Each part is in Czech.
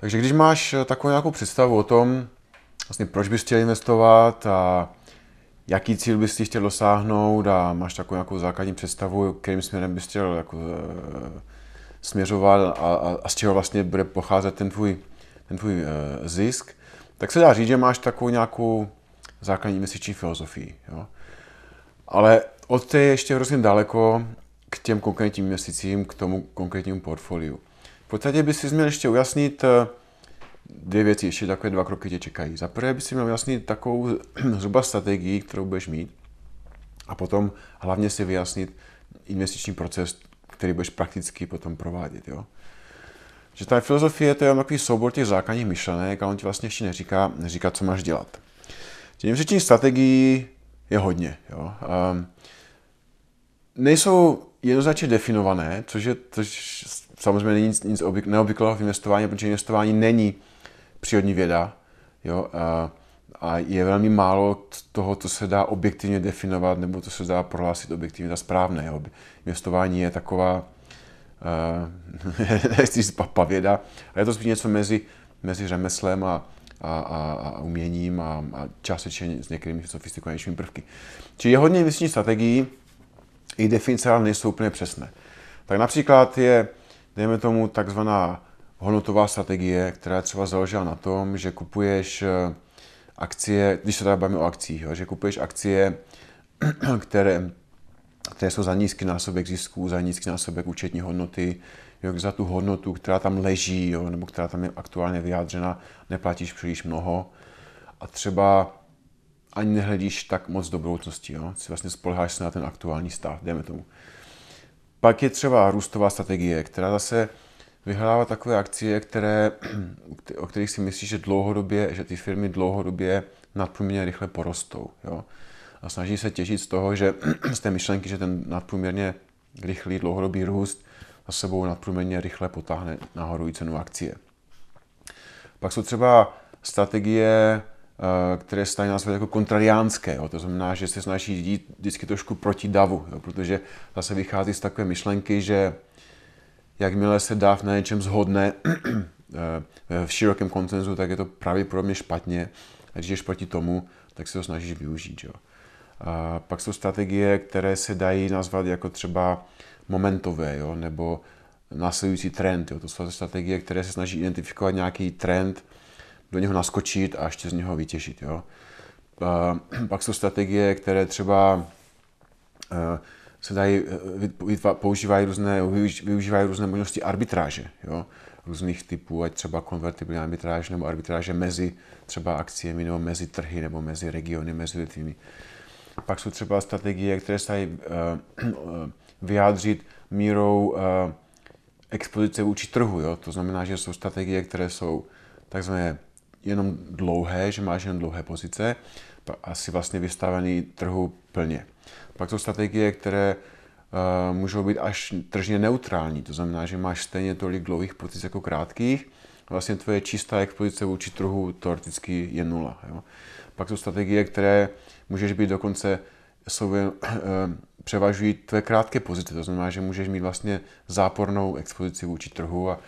Takže když máš takovou nějakou představu o tom, vlastně proč bys chtěl investovat a jaký cíl bys chtěl dosáhnout a máš takovou nějakou základní představu, kterým směrem bys chtěl jako, e, směřovat a, a, a z čeho vlastně bude pocházet ten tvůj, ten tvůj e, zisk, tak se dá říct, že máš takovou nějakou základní investiční filozofii. Jo? Ale od té je ještě hrozně daleko k těm konkrétním investicím, k tomu konkrétnímu portfoliu. V podstatě by si měl ještě ujasnit eh, dvě věci, ještě takové dva kroky tě čekají. Za prvé by si měl ujasnit takovou zhruba strategii, kterou budeš mít, a potom hlavně si vyjasnit investiční proces, který budeš prakticky potom provádět. Jo? Že ta filozofie to je takový soubor těch základních myšlenek a on ti vlastně ještě neříká, neříká co máš dělat. Těch investiční strategií je hodně. Jo? Um, nejsou jednoznačně definované, což je což samozřejmě není nic, nic neobvyklého v investování, protože investování není přírodní věda. Jo? A, a je velmi málo toho, co se dá objektivně definovat, nebo co se dá prohlásit objektivně za správné. Jo? Investování je taková, uh, nechci říct pavěda, ale je to spíš něco mezi, mezi řemeslem a, a, a, a uměním a, a částečně s některými sofistikovanějšími prvky. Čili je hodně investiční strategií, i definice ale nejsou úplně přesné. Tak například je, dejme tomu, takzvaná hodnotová strategie, která třeba založena na tom, že kupuješ eh, akcie, když se tady bavíme o akcích, jo, že kupuješ akcie, které, které jsou za nízký násobek zisků, za nízký násobek účetní hodnoty, jo, za tu hodnotu, která tam leží, jo, nebo která tam je aktuálně vyjádřena, neplatíš příliš mnoho a třeba ani nehledíš tak moc do budoucnosti, jo? si vlastně spoleháš se na ten aktuální stav, jdeme tomu. Pak je třeba růstová strategie, která zase vyhledává takové akcie, které, o kterých si myslíš, že dlouhodobě, že ty firmy dlouhodobě nadprůměrně rychle porostou. Jo? A snaží se těžit z toho, že z té myšlenky, že ten nadprůměrně rychlý dlouhodobý růst za sebou nadprůměrně rychle potáhne nahoru i cenu akcie. Pak jsou třeba strategie, které se nazvat jako kontrariánské. Jo. To znamená, že se snaží jít vždycky trošku proti davu, jo, protože zase vychází z takové myšlenky, že jakmile se dáv na něčem zhodne eh, v širokém koncenzu, tak je to pravděpodobně špatně. A když jdeš proti tomu, tak se to snažíš využít. Jo. A pak jsou strategie, které se dají nazvat jako třeba momentové, jo, nebo následující trend. Jo. To jsou strategie, které se snaží identifikovat nějaký trend, do něho naskočit a ještě z něho vytěžit. Jo. Pak jsou strategie, které třeba eh, se dají, eh, používají různé, využívají různé možnosti arbitráže, jo? různých typů, ať třeba konvertibilní arbitráž nebo arbitráže mezi třeba akciemi nebo mezi trhy nebo mezi regiony, mezi lidmi. Pak jsou třeba strategie, které se dají uh, vyjádřit mírou expozice vůči trhu. Jo? To znamená, že jsou strategie, které jsou takzvané jenom dlouhé, že máš jen dlouhé pozice, asi vlastně vystavený trhu plně. Pak jsou strategie, které uh, můžou být až tržně neutrální, to znamená, že máš stejně tolik dlouhých pozic jako krátkých, vlastně tvoje čistá expozice vůči trhu teoreticky je nula. Jo. Pak jsou strategie, které můžeš být dokonce jsou, uh, převažují tvé krátké pozice, to znamená, že můžeš mít vlastně zápornou expozici vůči trhu a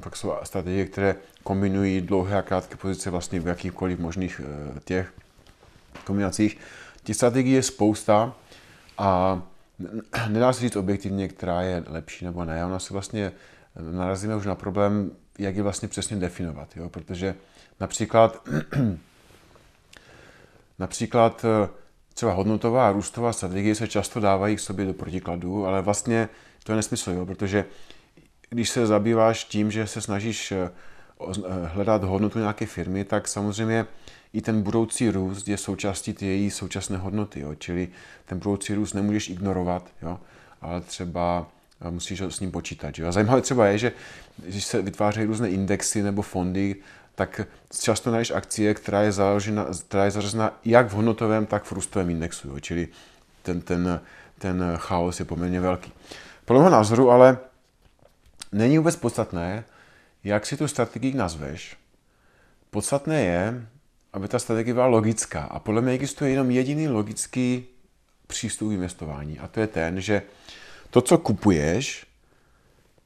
pak jsou strategie, které kombinují dlouhé a krátké pozice vlastně v jakýchkoliv možných uh, těch kombinacích. Těch strategií je spousta a nedá se říct objektivně, která je lepší nebo ne. Ona se vlastně narazíme už na problém, jak je vlastně přesně definovat. Jo? Protože například, například eh, třeba hodnotová a růstová strategie se často dávají k sobě do protikladu, ale vlastně to je nesmysl, jo? protože když se zabýváš tím, že se snažíš eh, hledat hodnotu nějaké firmy, tak samozřejmě i ten budoucí růst je součástí její současné hodnoty. Jo? Čili ten budoucí růst nemůžeš ignorovat, jo? ale třeba eh, musíš s ním počítat. Jo? A zajímavé třeba je, že když se vytvářejí různé indexy nebo fondy, tak často najdeš akcie, která je, založena, která je zařazena jak v hodnotovém, tak v růstovém indexu. Jo? Čili ten, ten, ten chaos je poměrně velký. Podle mého názoru ale není vůbec podstatné, jak si tu strategii nazveš. Podstatné je, aby ta strategie byla logická. A podle mě existuje jenom jediný logický přístup k investování. A to je ten, že to, co kupuješ,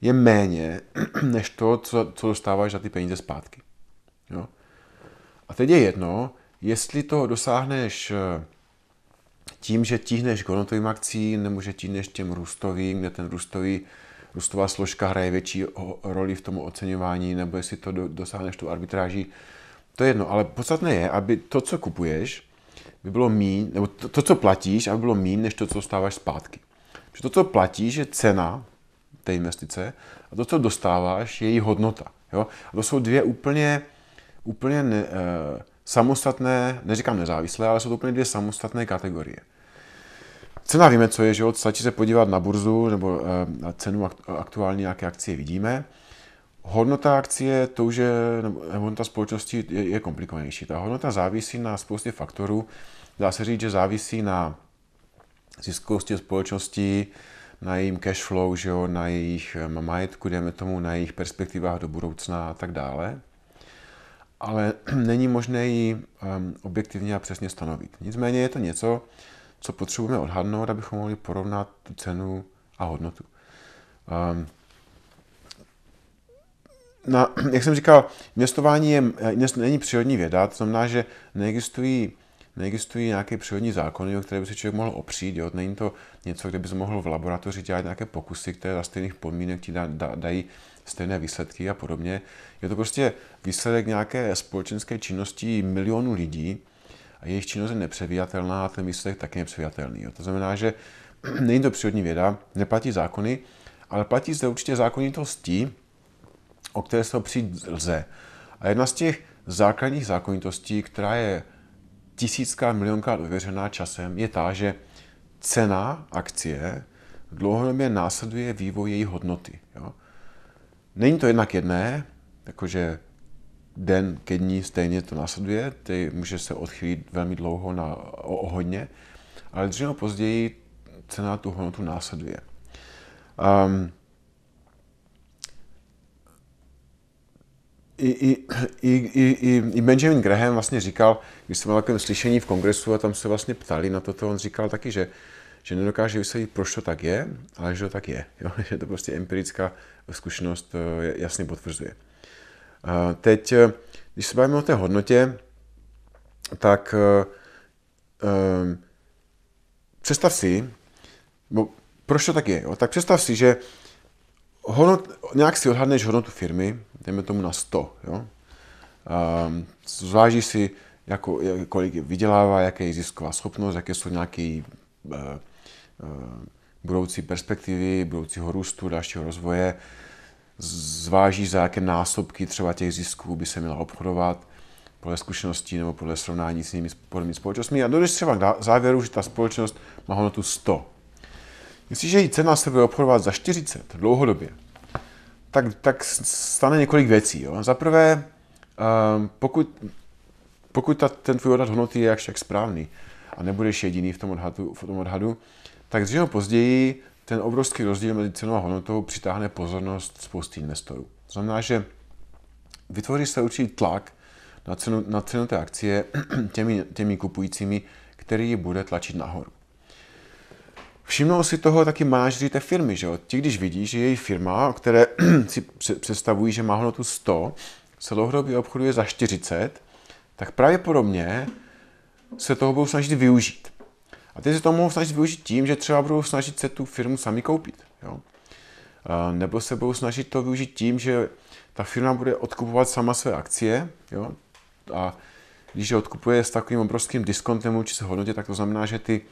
je méně než to, co, co dostáváš za ty peníze zpátky. Jo? A teď je jedno, jestli to dosáhneš eh, tím, že tíhneš k hodnotovým akcím, nebo že tíhneš těm růstovým, kde ten růstový, růstová složka hraje větší roli v tom oceňování, nebo jestli to dosáhneš tu arbitráží, to je jedno, ale podstatné je, aby to, co kupuješ, by bylo mín, nebo to, to, co platíš, aby bylo mín, než to, co dostáváš zpátky. Protože to, co platíš, je cena té investice a to, co dostáváš, je její hodnota. Jo? A to jsou dvě úplně, úplně ne, e, samostatné, neříkám nezávislé, ale jsou to úplně dvě samostatné kategorie. Cena víme, co je, že stačí se podívat na burzu nebo e, na cenu aktuální nějaké akcie vidíme. Hodnota akcie, to už je, nebo hodnota společnosti je, je komplikovanější. Ta hodnota závisí na spoustě faktorů. Dá se říct, že závisí na ziskovosti společnosti, na jejím cash flow, že jo, na jejich eh, majetku, dejme tomu, na jejich perspektivách do budoucna a tak dále. Ale není možné ji um, objektivně a přesně stanovit. Nicméně je to něco, co potřebujeme odhadnout, abychom mohli porovnat tu cenu a hodnotu. Um, na, jak jsem říkal, investování je, není přírodní věda, to znamená, že neexistují, neexistují nějaké přírodní zákony, o které by se člověk mohl opřít. Jo? Není to něco, kde by se mohl v laboratoři dělat nějaké pokusy, které za stejných podmínek ti da, da, dají stejné výsledky a podobně. Je to prostě výsledek nějaké společenské činnosti milionů lidí jejich činnost je nepřevíjatelná a ten výsledek taky nepřevíjatelný. To znamená, že není to přírodní věda, neplatí zákony, ale platí zde určitě zákonitosti, o které se opřít lze. A jedna z těch základních zákonitostí, která je tisícká, milionkrát ověřená časem, je ta, že cena akcie dlouhodobě následuje vývoj její hodnoty. Jo? Není to jednak jedné, jakože den ke dní stejně to následuje, ty může se odchýlit velmi dlouho na, o, o hodně, ale dříve později cena tu hodnotu následuje. Um, i, i, i, i, i Benjamin Graham vlastně říkal, když jsem měl takovém slyšení v kongresu a tam se vlastně ptali na toto, on říkal taky, že, že nedokáže vysvětlit, proč to tak je, ale že to tak je. Jo? Že to prostě empirická zkušenost eh, jasně potvrzuje. Teď, eh, když se bavíme o té hodnotě, tak um, představ si, bo, proč to tak je? Jo? Tak představ si, že hodnot, nějak si odhadneš hodnotu firmy, dejme tomu na 100, jo? Um, zváží si, jako, kolik vydělává, jaké je zisková schopnost, jaké jsou nějaké uh, budoucí perspektivy, budoucího růstu, dalšího rozvoje, zváží, za jaké násobky třeba těch zisků by se měla obchodovat, podle zkušeností nebo podle srovnání s jinými podobnými společnostmi a dojdeš třeba k závěru, že ta společnost má hodnotu 100. Jestliže její cena se bude obchodovat za 40 dlouhodobě, tak, tak stane několik věcí. Jo. Za prvé, um, pokud, pokud ta, ten tvůj odhad hodnoty je tak správný a nebudeš jediný v tom odhadu, v tom odhadu tak dříve později ten obrovský rozdíl mezi cenou a hodnotou přitáhne pozornost spousty investorů. To znamená, že vytvoří se určitý tlak na cenu, na cenu té akcie těmi, těmi kupujícími, který ji bude tlačit nahoru. Všimnou si toho taky manažeři té firmy, že jo? Ti, když vidí, že její firma, o které si představují, že má hodnotu 100, se dlouhodobě obchoduje za 40, tak pravděpodobně se toho budou snažit využít. A ty se to mohou snažit využít tím, že třeba budou snažit se tu firmu sami koupit. Jo? Nebo se budou snažit to využít tím, že ta firma bude odkupovat sama své akcie. Jo? A když je odkupuje s takovým obrovským diskontem vůči se hodnotě, tak to znamená, že ty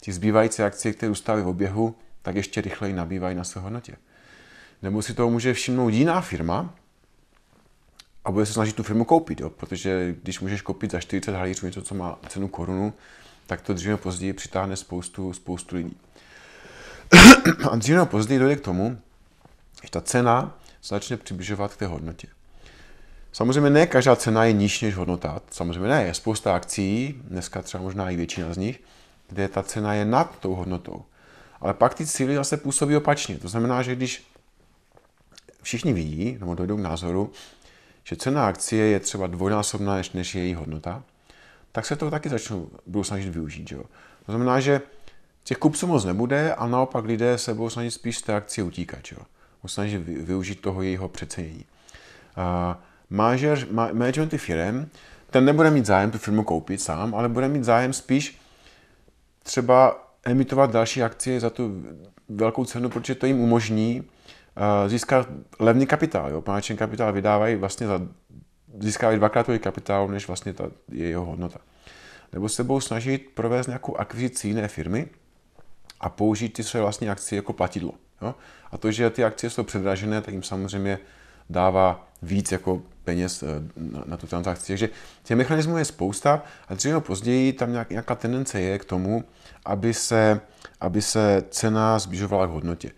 ty zbývající akcie, které zůstávají v oběhu, tak ještě rychleji nabývají na své hodnotě. Nebo si toho může všimnout jiná firma a bude se snažit tu firmu koupit, jo? protože když můžeš koupit za 40 halířů něco, co má cenu korunu, tak to dříve později přitáhne spoustu, spoustu lidí. a dříve později dojde k tomu, že ta cena začne přibližovat k té hodnotě. Samozřejmě ne každá cena je nižší než hodnota. Samozřejmě ne, je spousta akcí, dneska třeba možná i většina z nich, kde ta cena je nad tou hodnotou. Ale pak ty cíly zase působí opačně. To znamená, že když všichni vidí, nebo dojdou k názoru, že cena akcie je třeba dvojnásobná než, než její hodnota, tak se to taky začnou, budou snažit využít. Že jo? To znamená, že těch kupců moc nebude a naopak lidé se budou snažit spíš z té akcie utíkat. Že jo? snažit využít toho jejího přecenění. Uh, management firm, ten nebude mít zájem tu firmu koupit sám, ale bude mít zájem spíš třeba emitovat další akcie za tu velkou cenu, protože to jim umožní získat levný kapitál. Jo? Poněvadž kapitál vydávají vlastně za, získávají dvakrát tolik kapitálu, než vlastně ta je jeho hodnota. Nebo se budou snažit provést nějakou akvizici jiné firmy a použít ty své vlastní akcie jako platidlo. Jo? A to, že ty akcie jsou předražené, tak jim samozřejmě dává víc jako peněz eh, na, na tu transakci. Takže těch mechanismů je spousta a dříve nebo později tam nějak, nějaká tendence je k tomu, aby se, aby se cena zbližovala k hodnotě.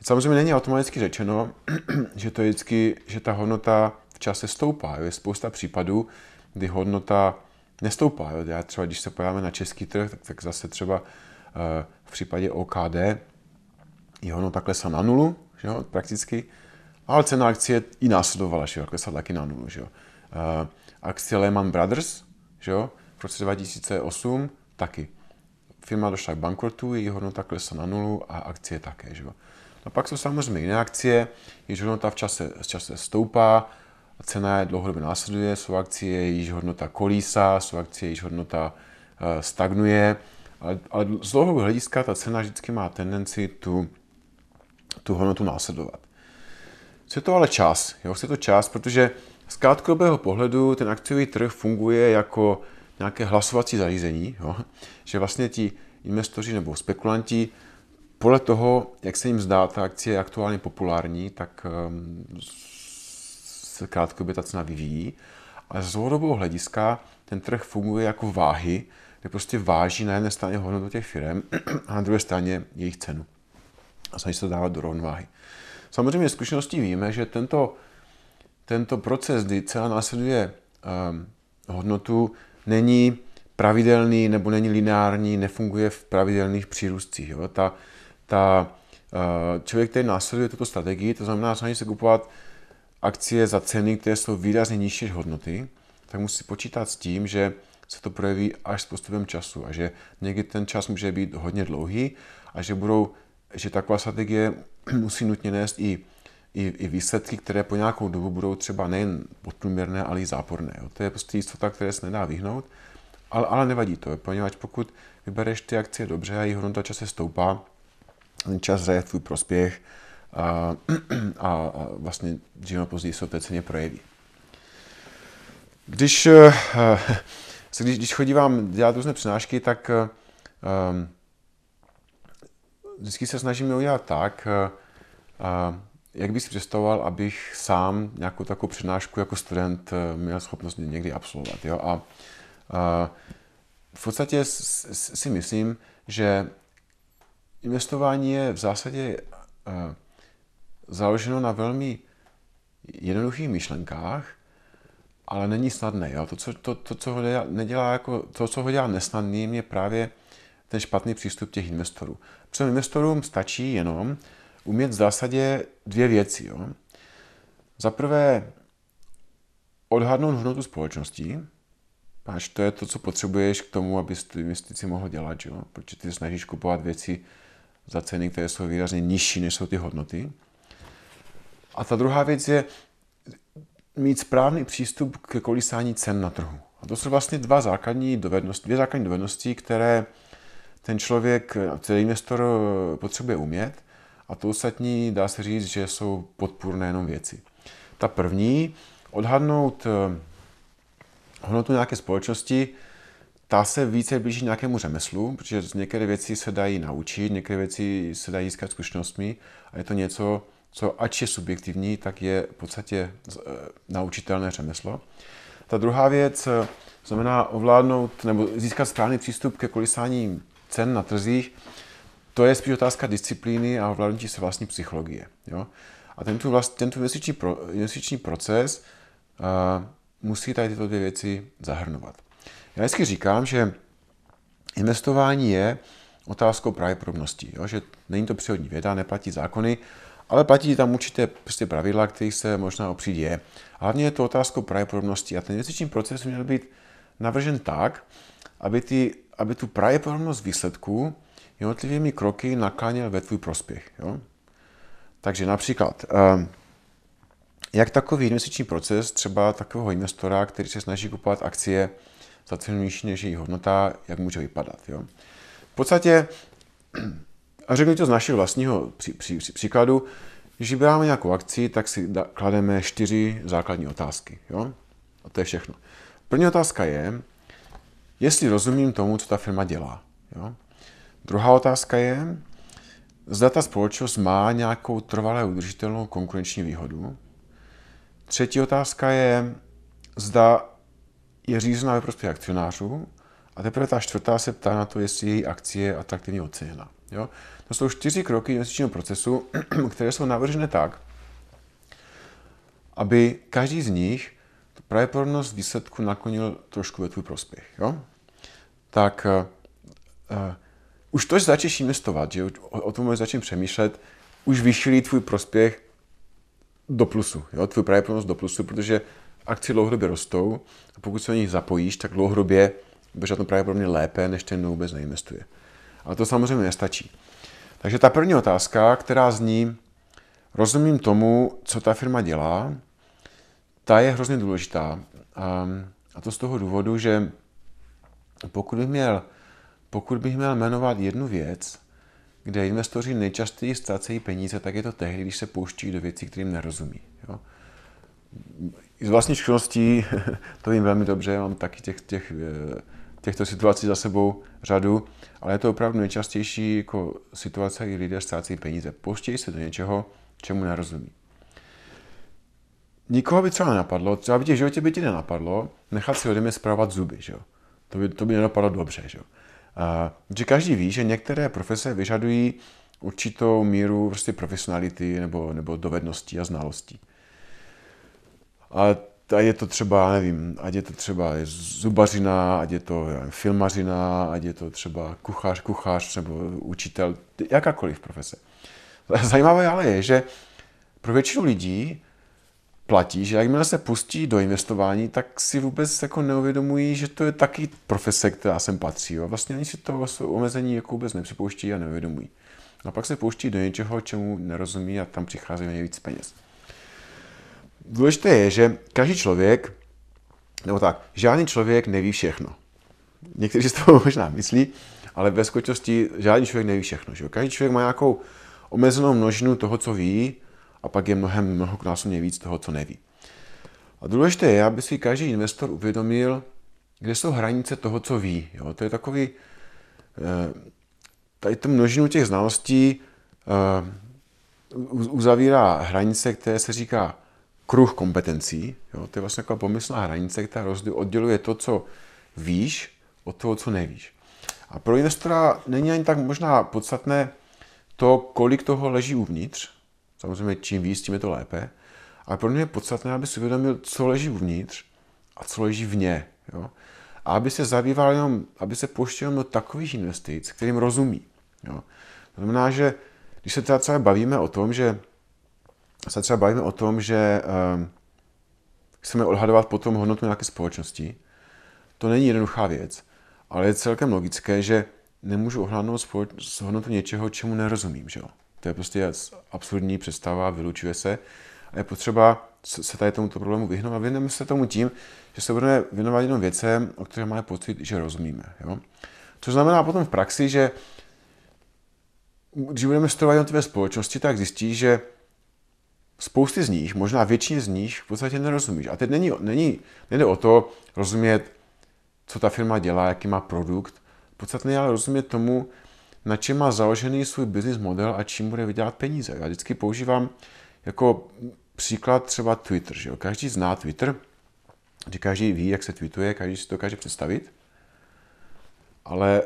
Samozřejmě není automaticky řečeno, že to je vždycky, že ta hodnota čase stoupá. Je spousta případů, kdy hodnota nestoupá. Jo. Já třeba, když se podíváme na český trh, tak, tak zase třeba uh, v případě OKD je hodnota klesla na nulu, že jo, prakticky, ale cena akcie i následovala, že jo, klesla taky na nulu. Že jo. Uh, akcie Lehman Brothers že jo, v roce 2008 taky. Firma došla k bankrotu, její hodnota klesla na nulu a akcie také. Že jo. No pak jsou samozřejmě jiné akcie, jejichž hodnota v čase, v čase stoupá, cena je dlouhodobě následuje, jsou akcie, jejíž hodnota kolísá, jsou akcie, jejíž hodnota uh, stagnuje, ale, ale z dlouhodobého hlediska ta cena vždycky má tendenci tu, tu hodnotu následovat. Co je to ale čas? Jo, je to čas, protože z krátkodobého pohledu ten akciový trh funguje jako nějaké hlasovací zařízení, jo? že vlastně ti investoři nebo spekulanti podle toho, jak se jim zdá, ta akcie je aktuálně populární, tak um, se krátkodobě ta cena vyvíjí. A z dlouhodobého hlediska ten trh funguje jako váhy, kde prostě váží na jedné straně hodnotu těch firm a na druhé straně jejich cenu. A snaží se to dávat do rovnováhy. Samozřejmě zkušeností víme, že tento, tento proces, kdy cena následuje um, hodnotu, není pravidelný nebo není lineární, nefunguje v pravidelných přírůstcích. Jo? Ta, ta, uh, člověk, který následuje tuto strategii, to znamená snaží se kupovat akcie za ceny, které jsou výrazně nižší než hodnoty, tak musí počítat s tím, že se to projeví až s postupem času a že někdy ten čas může být hodně dlouhý a že budou, že taková strategie musí nutně nést i, i, i výsledky, které po nějakou dobu budou třeba nejen podprůměrné, ale i záporné. To je prostě jistota, které se nedá vyhnout, ale, ale nevadí to, poněvadž pokud vybereš ty akcie dobře a jejich hodnota čase stoupá, ten čas hraje tvůj prospěch a, a, vlastně dříve později se té ceně projeví. Když, eh, když, když chodívám dělat různé přinášky, tak um, vždycky se snažíme udělat tak, uh, jak bych si představoval, abych sám nějakou takovou přednášku jako student měl schopnost někdy absolvovat. Jo? A uh, v podstatě si myslím, že investování je v zásadě uh, založeno na velmi jednoduchých myšlenkách, ale není snadné. Jo? To, co, to, to, co ho dělá, nedělá jako, to, co ho dělá nesnadným, je právě ten špatný přístup těch investorů. Protože investorům stačí jenom umět v zásadě dvě věci. Jo? Za prvé odhadnout hodnotu společnosti, až to je to, co potřebuješ k tomu, abys tu investici mohl dělat, jo? protože ty snažíš kupovat věci za ceny, které jsou výrazně nižší, než jsou ty hodnoty. A ta druhá věc je mít správný přístup k kolísání cen na trhu. A to jsou vlastně dva základní dovednosti, dvě základní dovednosti, které ten člověk, ten investor potřebuje umět a to ostatní dá se říct, že jsou podpůrné jenom věci. Ta první, odhadnout eh, hodnotu nějaké společnosti, ta se více blíží nějakému řemeslu, protože některé věci se dají naučit, některé věci se dají získat zkušenostmi a je to něco, co ač je subjektivní, tak je v podstatě eh, naučitelné řemeslo. Ta druhá věc eh, znamená ovládnout nebo získat správný přístup ke kolísání cen na trzích. To je spíš otázka disciplíny a ovládnutí se vlastní psychologie. Jo? A tento, vlast, tento investiční, pro, investiční proces uh, musí tady tyto dvě věci zahrnovat. Já vždycky říkám, že investování je otázkou pravděpodobnosti, že není to přírodní věda, neplatí zákony, ale platí tam určité prostě pravidla, kterých se možná opřít je. Hlavně je to otázkou pravděpodobnosti a ten investiční proces měl být navržen tak, aby, ty, aby tu pravděpodobnost výsledků jednotlivými kroky nakláněl ve tvůj prospěch. Jo? Takže například, ehm, jak takový investiční proces třeba takového investora, který se snaží kupovat akcie za cenu nižší než její hodnota, jak může vypadat. Jo? V podstatě, a řeknu to z našeho vlastního pří, pří, pří, příkladu, když vybíráme nějakou akci, tak si da, klademe čtyři základní otázky. Jo? A to je všechno. První otázka je, jestli rozumím tomu, co ta firma dělá. Jo? Druhá otázka je, zda ta společnost má nějakou trvalé udržitelnou konkurenční výhodu. Třetí otázka je, zda je řízena ve prospěch akcionářů. A teprve ta čtvrtá se ptá na to, jestli její akcie je atraktivně oceněna. Jo? To jsou čtyři kroky investičního procesu, které jsou navržené tak, aby každý z nich pravděpodobnost výsledku naklonil trošku ve tvůj prospěch. Jo? Tak uh, uh, už to, že začneš investovat, že o, o tom začneš přemýšlet, už vyšilí tvůj prospěch do plusu, jo? tvůj pravděpodobnost do plusu, protože akcie dlouhodobě rostou a pokud se o nich zapojíš, tak dlouhodobě budeš na tom pravděpodobně lépe, než ten, vůbec neinvestuje. Ale to samozřejmě nestačí. Takže ta první otázka, která zní, rozumím tomu, co ta firma dělá, ta je hrozně důležitá. A to z toho důvodu, že pokud bych měl, pokud bych měl jmenovat jednu věc, kde investoři nejčastěji ztrácejí peníze, tak je to tehdy, když se pouští do věcí, kterým nerozumí. Jo? Z vlastní zkušeností to vím velmi dobře, mám taky těch, těch, eh, těchto situací za sebou řadu, ale je to opravdu nejčastější jako situace, kdy lidé ztrácejí peníze. Pouštějí se do něčeho, čemu nerozumí. Nikoho by třeba nenapadlo, třeba by tě v životě by ti nenapadlo, nechat si ode mě zpravovat zuby, že jo? To by, to by nedopadlo dobře, že jo? A, že každý ví, že některé profese vyžadují určitou míru prostě profesionality nebo, nebo dovedností a znalostí. A ať je to třeba, nevím, ať je to třeba zubařina, ať je to nevím, filmařina, ať je to třeba kuchař, kuchař nebo učitel, jakákoliv profese. Zajímavé ale je, že pro většinu lidí platí, že jakmile se pustí do investování, tak si vůbec jako neuvědomují, že to je taky profese, která sem patří. Jo. Vlastně ani si to omezení jako vůbec nepřipouští a neuvědomují. A pak se pouští do něčeho, čemu nerozumí a tam přichází nejvíc peněz. Důležité je, že každý člověk, nebo tak, žádný člověk neví všechno. Někteří si to možná myslí, ale ve skutečnosti žádný člověk neví všechno. Že? Každý člověk má nějakou omezenou množinu toho, co ví, a pak je mnohem mnohonásobně víc toho, co neví. A důležité je, aby si každý investor uvědomil, kde jsou hranice toho, co ví. Jo? To je takový, eh, tady tu množinu těch znalostí eh, uzavírá hranice, které se říká kruh kompetencí. Jo? To je vlastně taková pomyslná hranice, která odděluje to, co víš, od toho, co nevíš. A pro investora není ani tak možná podstatné to, kolik toho leží uvnitř, Samozřejmě čím víc, tím je to lépe. Ale pro mě je podstatné, aby si uvědomil, co leží uvnitř a co leží vně. Jo? A aby se zabýval jenom, aby se pouštěl do takových investic, kterým rozumí. Jo? To znamená, že když se třeba, třeba bavíme o tom, že se třeba bavíme o tom, že um, chceme odhadovat potom hodnotu nějaké společnosti, to není jednoduchá věc, ale je celkem logické, že nemůžu ohlednout hodnotu něčeho, čemu nerozumím. Že jo? To je prostě absurdní představa, vylučuje se. A je potřeba se tady tomuto problému vyhnout a věnujeme se tomu tím, že se budeme věnovat jenom věcem, o kterých máme pocit, že rozumíme. Jo? Což znamená potom v praxi, že když budeme studovat jednotlivé společnosti, tak zjistí, že spousty z nich, možná většině z nich v podstatě nerozumíš. A teď není, není, nejde o to rozumět, co ta firma dělá, jaký má produkt. Podstatné je ale rozumět tomu, na čem má založený svůj business model a čím bude vydělat peníze. Já vždycky používám jako příklad třeba Twitter. Že jo? Každý zná Twitter, že každý ví, jak se tweetuje, každý si to dokáže představit, ale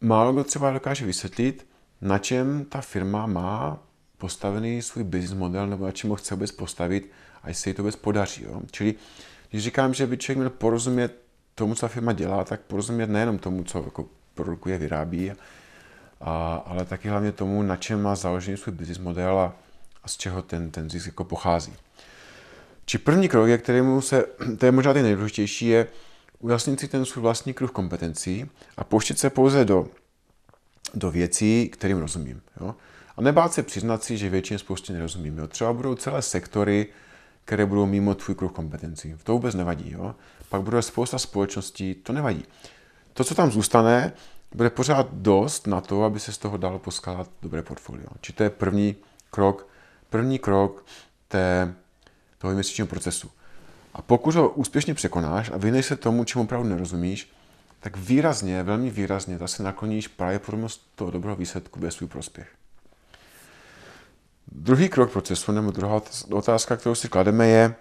málo kdo třeba dokáže vysvětlit, na čem ta firma má postavený svůj business model nebo na čem ho chce vůbec postavit a jestli se jí to vůbec podaří. Jo? Čili když říkám, že by člověk měl porozumět tomu, co ta firma dělá, tak porozumět nejenom tomu, co jako produkuje, vyrábí, a, ale taky hlavně tomu, na čem má založený svůj business model a, a z čeho ten, ten zisk jako pochází. Či první krok, je, kterému se, to je možná ten nejdůležitější, je ujasnit si ten svůj vlastní kruh kompetencí a pouštět se pouze do, do věcí, kterým rozumím. Jo? A nebát se přiznat si, že většině spoustě nerozumím. Jo. Třeba budou celé sektory, které budou mimo tvůj kruh kompetencí. To vůbec nevadí. Jo. Pak bude spousta společností, to nevadí. To, co tam zůstane, bude pořád dost na to, aby se z toho dalo poskládat dobré portfolio. Či to je první krok, první krok té, toho investičního procesu. A pokud ho úspěšně překonáš a vyhneš se tomu, čemu opravdu nerozumíš, tak výrazně, velmi výrazně, zase nakloníš pravděpodobnost toho dobrého výsledku ve svůj prospěch. Druhý krok procesu, nebo druhá otázka, kterou si klademe, je,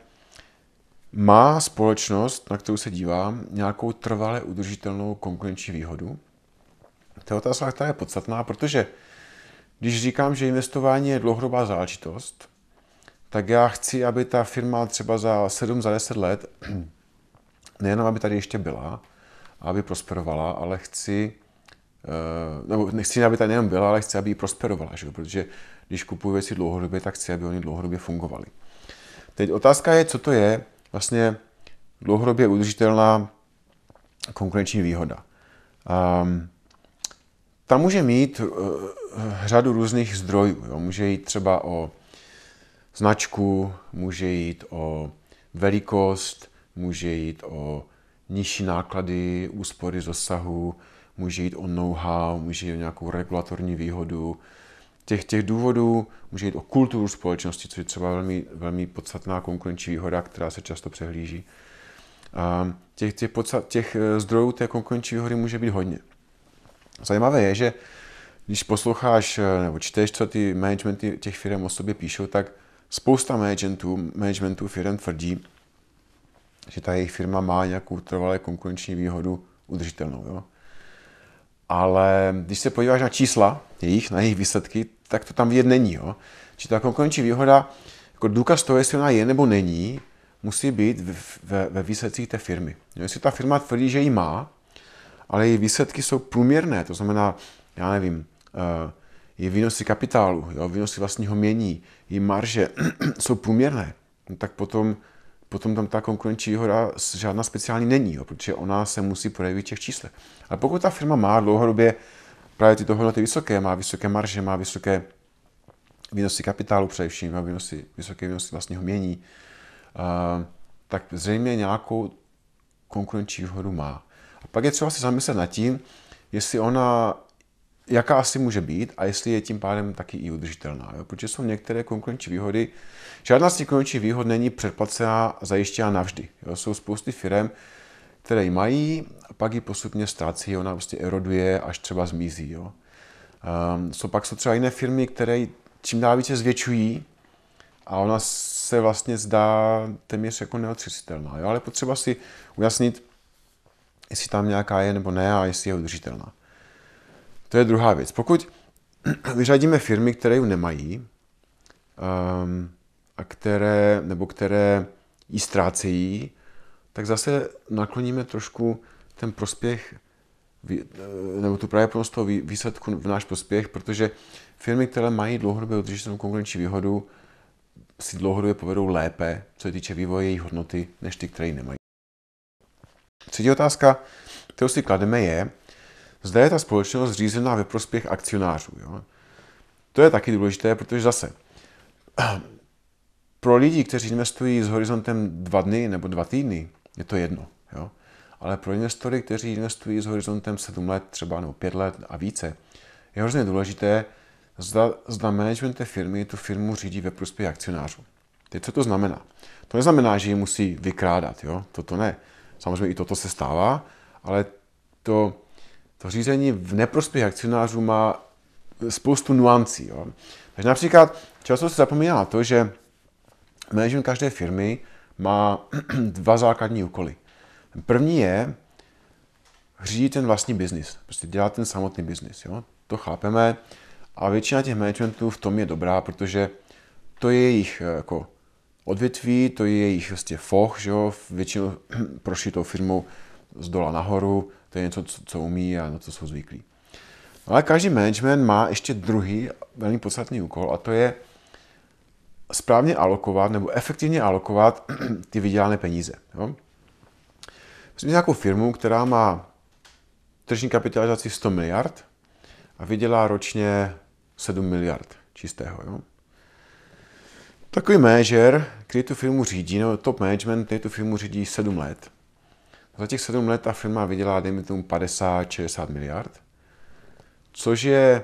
má společnost, na kterou se dívám, nějakou trvale udržitelnou konkurenční výhodu? To je otázka, která je podstatná, protože když říkám, že investování je dlouhodobá záležitost, tak já chci, aby ta firma třeba za 7, za 10 let, nejenom aby tady ještě byla, aby prosperovala, ale chci, nebo nechci, aby tady nejenom byla, ale chci, aby prosperovala, že? protože když kupuju věci dlouhodobě, tak chci, aby oni dlouhodobě fungovaly. Teď otázka je, co to je vlastně dlouhodobě udržitelná konkurenční výhoda. Um, ta může mít uh, řadu různých zdrojů. Jo. Může jít třeba o značku, může jít o velikost, může jít o nižší náklady, úspory z dosahu, může jít o know-how, může jít o nějakou regulatorní výhodu. Těch, těch důvodů může jít o kulturu společnosti, což je třeba velmi, velmi podstatná konkurenční výhoda, která se často přehlíží. A těch, těch, podstat, těch eh, zdrojů té konkurenční výhody může být hodně. Zajímavé je, že když posloucháš eh, nebo čteš, co ty managementy těch firm o sobě píšou, tak spousta managementů, managementů firm tvrdí, že ta jejich firma má nějakou trvalé konkurenční výhodu udržitelnou. Jo? Ale když se podíváš na čísla jejich, na jejich výsledky, tak to tam vidět není. Jo? Či ta konkurenční výhoda, jako důkaz toho, jestli ona je nebo není, musí být ve, ve výsledcích té firmy. Jo? Jestli ta firma tvrdí, že ji má, ale její výsledky jsou průměrné, to znamená, já nevím, uh, její výnosy kapitálu, jo, výnosy vlastního mění, její marže jsou průměrné, no tak potom, potom tam ta konkurenční výhoda žádná speciální není, jo, protože ona se musí projevit v těch číslech. Ale pokud ta firma má dlouhodobě právě tyto hodnoty vysoké, má vysoké marže, má vysoké výnosy kapitálu především, má výnosy, vysoké výnosy vlastního mění, uh, tak zřejmě nějakou konkurenční výhodu má. A pak je třeba si zamyslet nad tím, jestli ona jaká asi může být a jestli je tím pádem taky i udržitelná. Jo? Protože jsou některé konkurenční výhody. Žádná z těch konkurenčních výhod není předplacená zajištěná navždy. Jo? Jsou spousty firm, které ji mají a pak ji postupně ztrácí, ona prostě eroduje, až třeba zmizí. Jo? Um, jsou pak jsou třeba jiné firmy, které čím dál více zvětšují a ona se vlastně zdá téměř jako neotřesitelná. Jo? Ale potřeba si ujasnit, jestli tam nějaká je nebo ne a jestli je udržitelná. To je druhá věc. Pokud vyřadíme firmy, které ji nemají, um, a které, nebo které ji ztrácejí, tak zase nakloníme trošku ten prospěch eh, nebo tu pravděpodobnost toho výsledku v náš prospěch, protože firmy, které mají dlouhodobě udržitelnou konkurenční výhodu, si dlouhodobě povedou lépe, co se týče vývoje jejich hodnoty, než ty, které ji nemají. Třetí otázka, kterou si klademe, je, zda je ta společnost zřízená ve prospěch akcionářů. Jo? To je taky důležité, protože zase pro lidi, kteří investují s horizontem dva dny nebo dva týdny, je to jedno. Jo? Ale pro investory, kteří investují s horizontem 7 let třeba nebo 5 let a více, je hrozně důležité, zda, zda management té firmy tu firmu řídí ve prospěch akcionářů. Teď co to znamená? To neznamená, že ji musí vykrádat, jo? Toto ne. Samozřejmě i toto se stává, ale to to řízení v neprospěch akcionářů má spoustu nuancí. Jo. Takže například často se zapomíná na to, že management každé firmy má dva základní úkoly. První je řídit ten vlastní biznis, prostě dělat ten samotný biznis. Jo. To chápeme a většina těch managementů v tom je dobrá, protože to je jejich eh, jako odvětví, to je jejich vlastně foch, že jo, většinou prošli tou firmou z dola nahoru, to je něco, co, co umí a na co jsou zvyklí. Ale každý management má ještě druhý velmi podstatný úkol a to je správně alokovat nebo efektivně alokovat ty vydělané peníze. Jo? Myslím nějakou firmu, která má tržní kapitalizaci 100 miliard a vydělá ročně 7 miliard. čistého. Jo? Takový manažer, který tu firmu řídí, no top management, který tu firmu řídí 7 let. Za těch 7 let ta firma vydělá, dejme tomu, 50-60 miliard, což je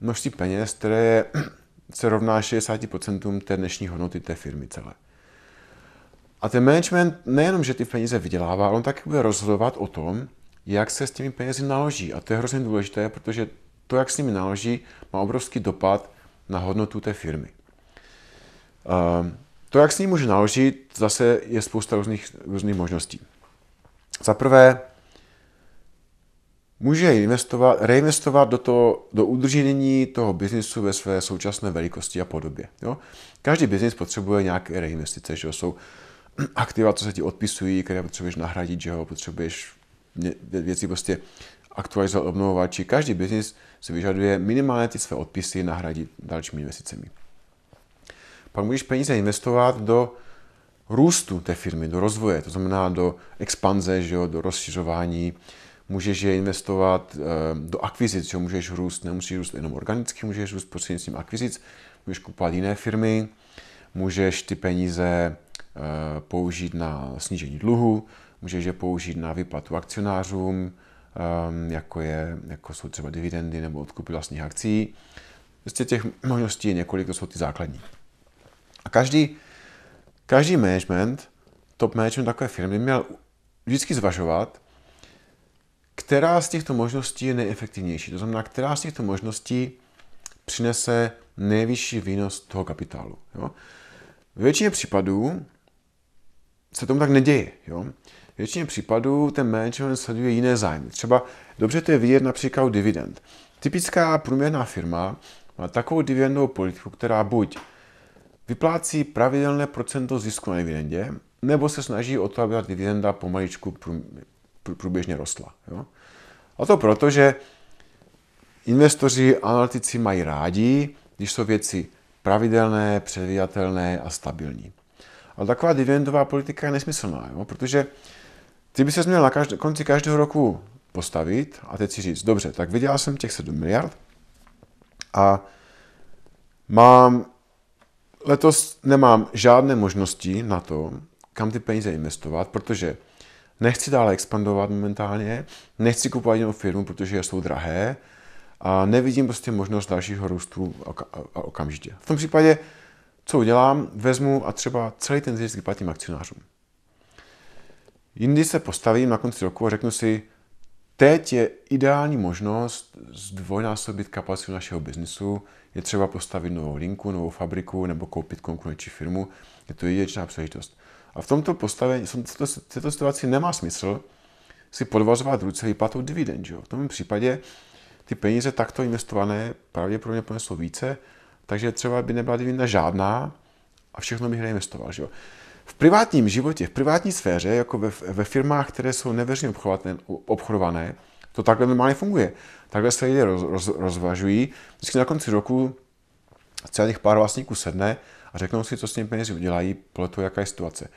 množství peněz, které se rovná 60% té dnešní hodnoty té firmy celé. A ten management nejenom, že ty peníze vydělává, ale on taky bude rozhodovat o tom, jak se s těmi penězi naloží. A to je hrozně důležité, protože to, jak s nimi naloží, má obrovský dopad na hodnotu té firmy. Ehm, to, jak s ním může naložit, zase je spousta různých, různých možností. Za prvé, může investovat, reinvestovat do, to, do udržení toho biznisu ve své současné velikosti a podobě. Jo? Každý biznis potřebuje nějaké reinvestice, že jsou aktiva, co se ti odpisují, které potřebuješ nahradit, že jo? potřebuješ věci prostě aktualizovat, obnovovat, či každý biznis si vyžaduje minimálně ty své odpisy nahradit dalšími investicemi. Pak můžeš peníze investovat do růstu té firmy, do rozvoje, to znamená do expanze, že jo, do rozšiřování. Můžeš je investovat eh, do akvizic, že můžeš růst, nemusíš růst jenom organicky, můžeš růst prostřednictvím akvizic, můžeš kupovat jiné firmy, můžeš ty peníze eh, použít na snížení dluhu, můžeš je použít na vyplatu akcionářům, eh, jako, je, jako jsou třeba dividendy nebo odkupy vlastních akcí. Prostě těch možností je několik, to jsou ty základní. A každý, každý management, top management takové firmy měl vždycky zvažovat, která z těchto možností je nejefektivnější. To znamená, která z těchto možností přinese nejvyšší výnos toho kapitálu. Jo? V většině případů se tomu tak neděje. Jo? V většině případů ten management sleduje jiné zájmy. Třeba dobře to je vidět například dividend. Typická průměrná firma má takovou dividendovou politiku, která buď vyplácí pravidelné procento zisku na dividendě, nebo se snaží o to, aby ta dividenda pomaličku průběžně rostla. Jo? A to proto, že investoři, analytici mají rádi, když jsou věci pravidelné, předvídatelné a stabilní. Ale taková dividendová politika je nesmyslná, jo? protože ty by se měl na každé, konci každého roku postavit a teď si říct, dobře, tak vydělal jsem těch 7 miliard a mám letos nemám žádné možnosti na to, kam ty peníze investovat, protože nechci dále expandovat momentálně, nechci kupovat jinou firmu, protože jsou drahé a nevidím prostě možnost dalšího růstu okamžitě. V tom případě, co udělám, vezmu a třeba celý ten zisk vyplatím akcionářům. Jindy se postavím na konci roku a řeknu si, teď je ideální možnost zdvojnásobit kapacitu našeho biznisu, je třeba postavit novou linku, novou fabriku nebo koupit konkurenční firmu. Je to jedinečná příležitost. A v tomto postavení, v této situaci nemá smysl si podvazovat ruce vyplatou dividend. Že? V tom případě ty peníze takto investované pravděpodobně ponesou více, takže třeba by nebyla dividenda žádná a všechno bych reinvestoval. Že? V privátním životě, v privátní sféře, jako ve, ve firmách, které jsou neveřejně obchodované, to takhle normálně funguje. Takhle se lidé roz, roz, rozvažují. Vždycky na konci roku celých pár vlastníků sedne a řeknou si, co s těmi penězi udělají, podle toho, jaká je situace.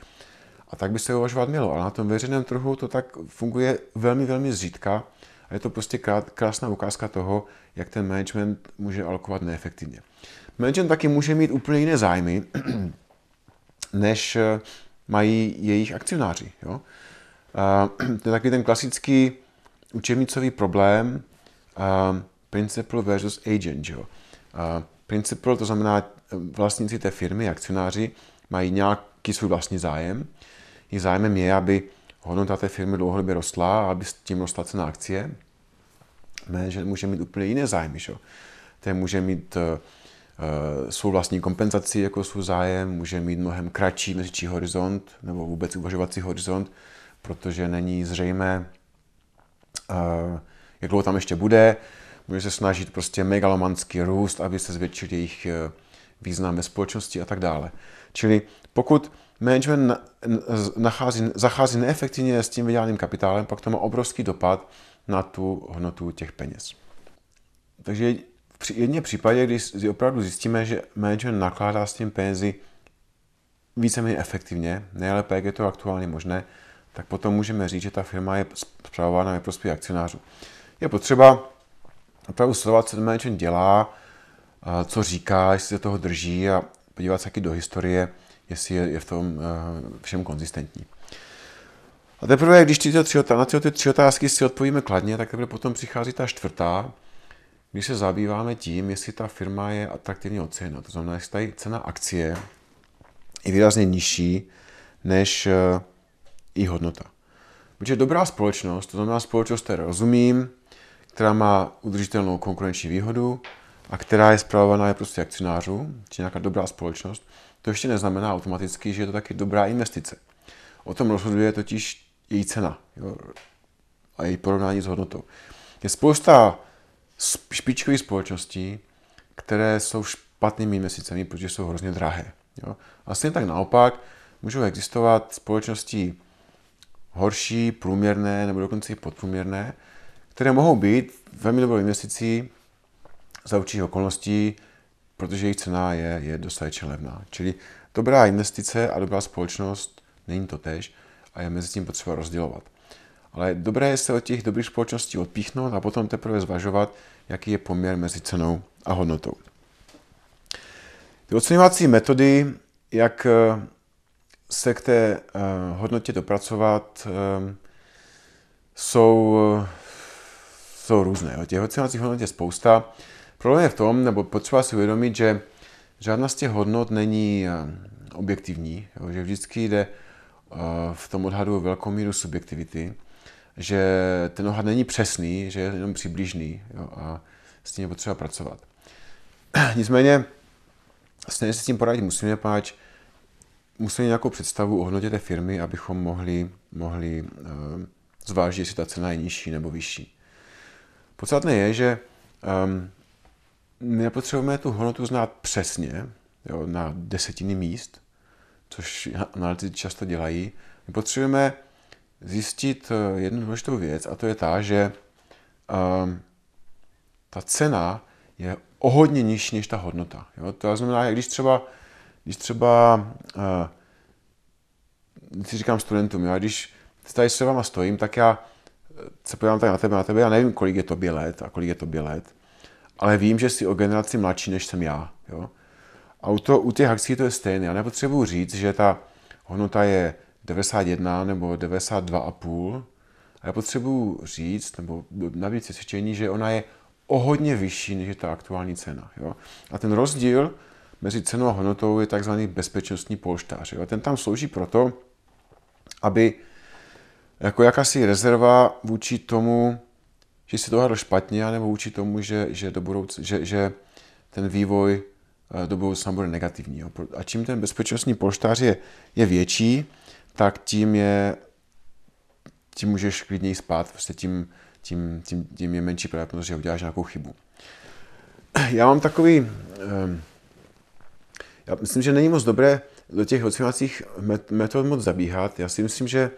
A tak by se uvažovat mělo. Ale na tom veřejném trhu to tak funguje velmi, velmi zřídka. A je to prostě krásná ukázka toho, jak ten management může alokovat neefektivně. Management taky může mít úplně jiné zájmy, než eh, mají jejich akcionáři. Jo? To je taky ten klasický učebnicový problém principal versus agent. Jo? Principal, to znamená eh, vlastníci té firmy, akcionáři, mají nějaký svůj vlastní zájem. Jejich zájmem je, aby hodnota té firmy dlouhodobě rostla a aby s tím rostla cena akcie. Manažer může mít úplně jiné zájmy. Že? Ten může mít uh, svou vlastní kompenzaci jako svůj zájem, může mít mnohem kratší měsíční horizont nebo vůbec uvažovací horizont, protože není zřejmé, jak dlouho tam ještě bude. Může se snažit prostě megalomanský růst, aby se zvětšil jejich eh, význam ve společnosti a tak dále. Čili pokud management nachází, zachází neefektivně s tím vydělaným kapitálem, pak to má obrovský dopad na tu hodnotu těch peněz. Takže v jedné případě, když opravdu zjistíme, že management nakládá s tím penězi víceméně efektivně, nejlépe, jak je to aktuálně možné, tak potom můžeme říct, že ta firma je zpravována ve prospěch akcionářů. Je potřeba opravdu sledovat, co ten management dělá, co říká, jestli se toho drží a podívat se taky do historie, jestli je, v tom všem konzistentní. A teprve, když tyto tři, na tyto tři otázky si odpovíme kladně, tak teprve potom přichází ta čtvrtá, když se zabýváme tím, jestli ta firma je atraktivně oceněna. To znamená, jestli tady cena akcie je výrazně nižší než i hodnota. Protože dobrá společnost, to znamená společnost, které rozumím, která má udržitelnou konkurenční výhodu a která je zpravovaná je prostě akcionářů, či nějaká dobrá společnost, to ještě neznamená automaticky, že je to taky dobrá investice. O tom rozhoduje totiž její cena jo, a její porovnání s hodnotou. Je spousta špičkových společností, které jsou špatnými investicemi, protože jsou hrozně drahé. Jo. A stejně tak naopak můžou existovat společnosti horší, průměrné nebo dokonce i podprůměrné, které mohou být velmi dobrou investicí za určitých okolností, protože jejich cena je, je dostatečně levná. Čili dobrá investice a dobrá společnost není to tež a je mezi tím potřeba rozdělovat. Ale dobré je se od těch dobrých společností odpíchnout a potom teprve zvažovat, jaký je poměr mezi cenou a hodnotou. Ty oceňovací metody, jak eh, se k té uh, hodnotě dopracovat, um, jsou, jsou různé. Těch oceňovacích hodnot je spousta. Problém je v tom, nebo potřeba si uvědomit, že žádná z těch hodnot není objektivní, že vždycky jde v tom odhadu velkou míru subjektivity, že ten odhad není přesný, že je jenom přibližný jo, a s tím je potřeba pracovat. Nicméně, stejně se s tím poradit musíme, páč, musíme nějakou představu o hodnotě té firmy, abychom mohli, mohli uh, zvážit, jestli ta cena je nižší nebo vyšší. Podstatné je, že um, my nepotřebujeme tu hodnotu znát přesně, jo, na desetiny míst, což analytici často dělají. My potřebujeme zjistit eh, jednu důležitou věc, a to je ta, že um, ta cena je o hodně nižší než ta hodnota. Jo? To znamená, když třeba když třeba, uh, si říkám studentům, jo, když tady s váma stojím, tak já se podívám tak na tebe, na tebe, já nevím, kolik je tobě let a kolik je tobě let, ale vím, že jsi o generaci mladší, než jsem já. Jo? A u, to, u těch akcí to je stejné. Já nepotřebuji říct, že ta hodnota je 91 nebo 92,5. A já potřebuji říct, nebo nabít přesvědčení, že ona je o hodně vyšší, než je ta aktuální cena. Jo? A ten rozdíl mezi cenou a hodnotou je tzv. bezpečnostní polštář. Jo? Ten tam slouží proto, aby jako jakási rezerva vůči tomu, že si to špatně, nebo vůči tomu, že, že, do budouc, že, že ten vývoj eh, do budoucna bude negativní. Jo? A čím ten bezpečnostní polštář je, je větší, tak tím je tím můžeš klidněji spát, prostě tím, tím, tím, tím je menší pravděpodobnost, že uděláš nějakou chybu. Já mám takový um, já myslím, že není moc dobré do těch oceňovacích metod moc zabíhat. Já si myslím, že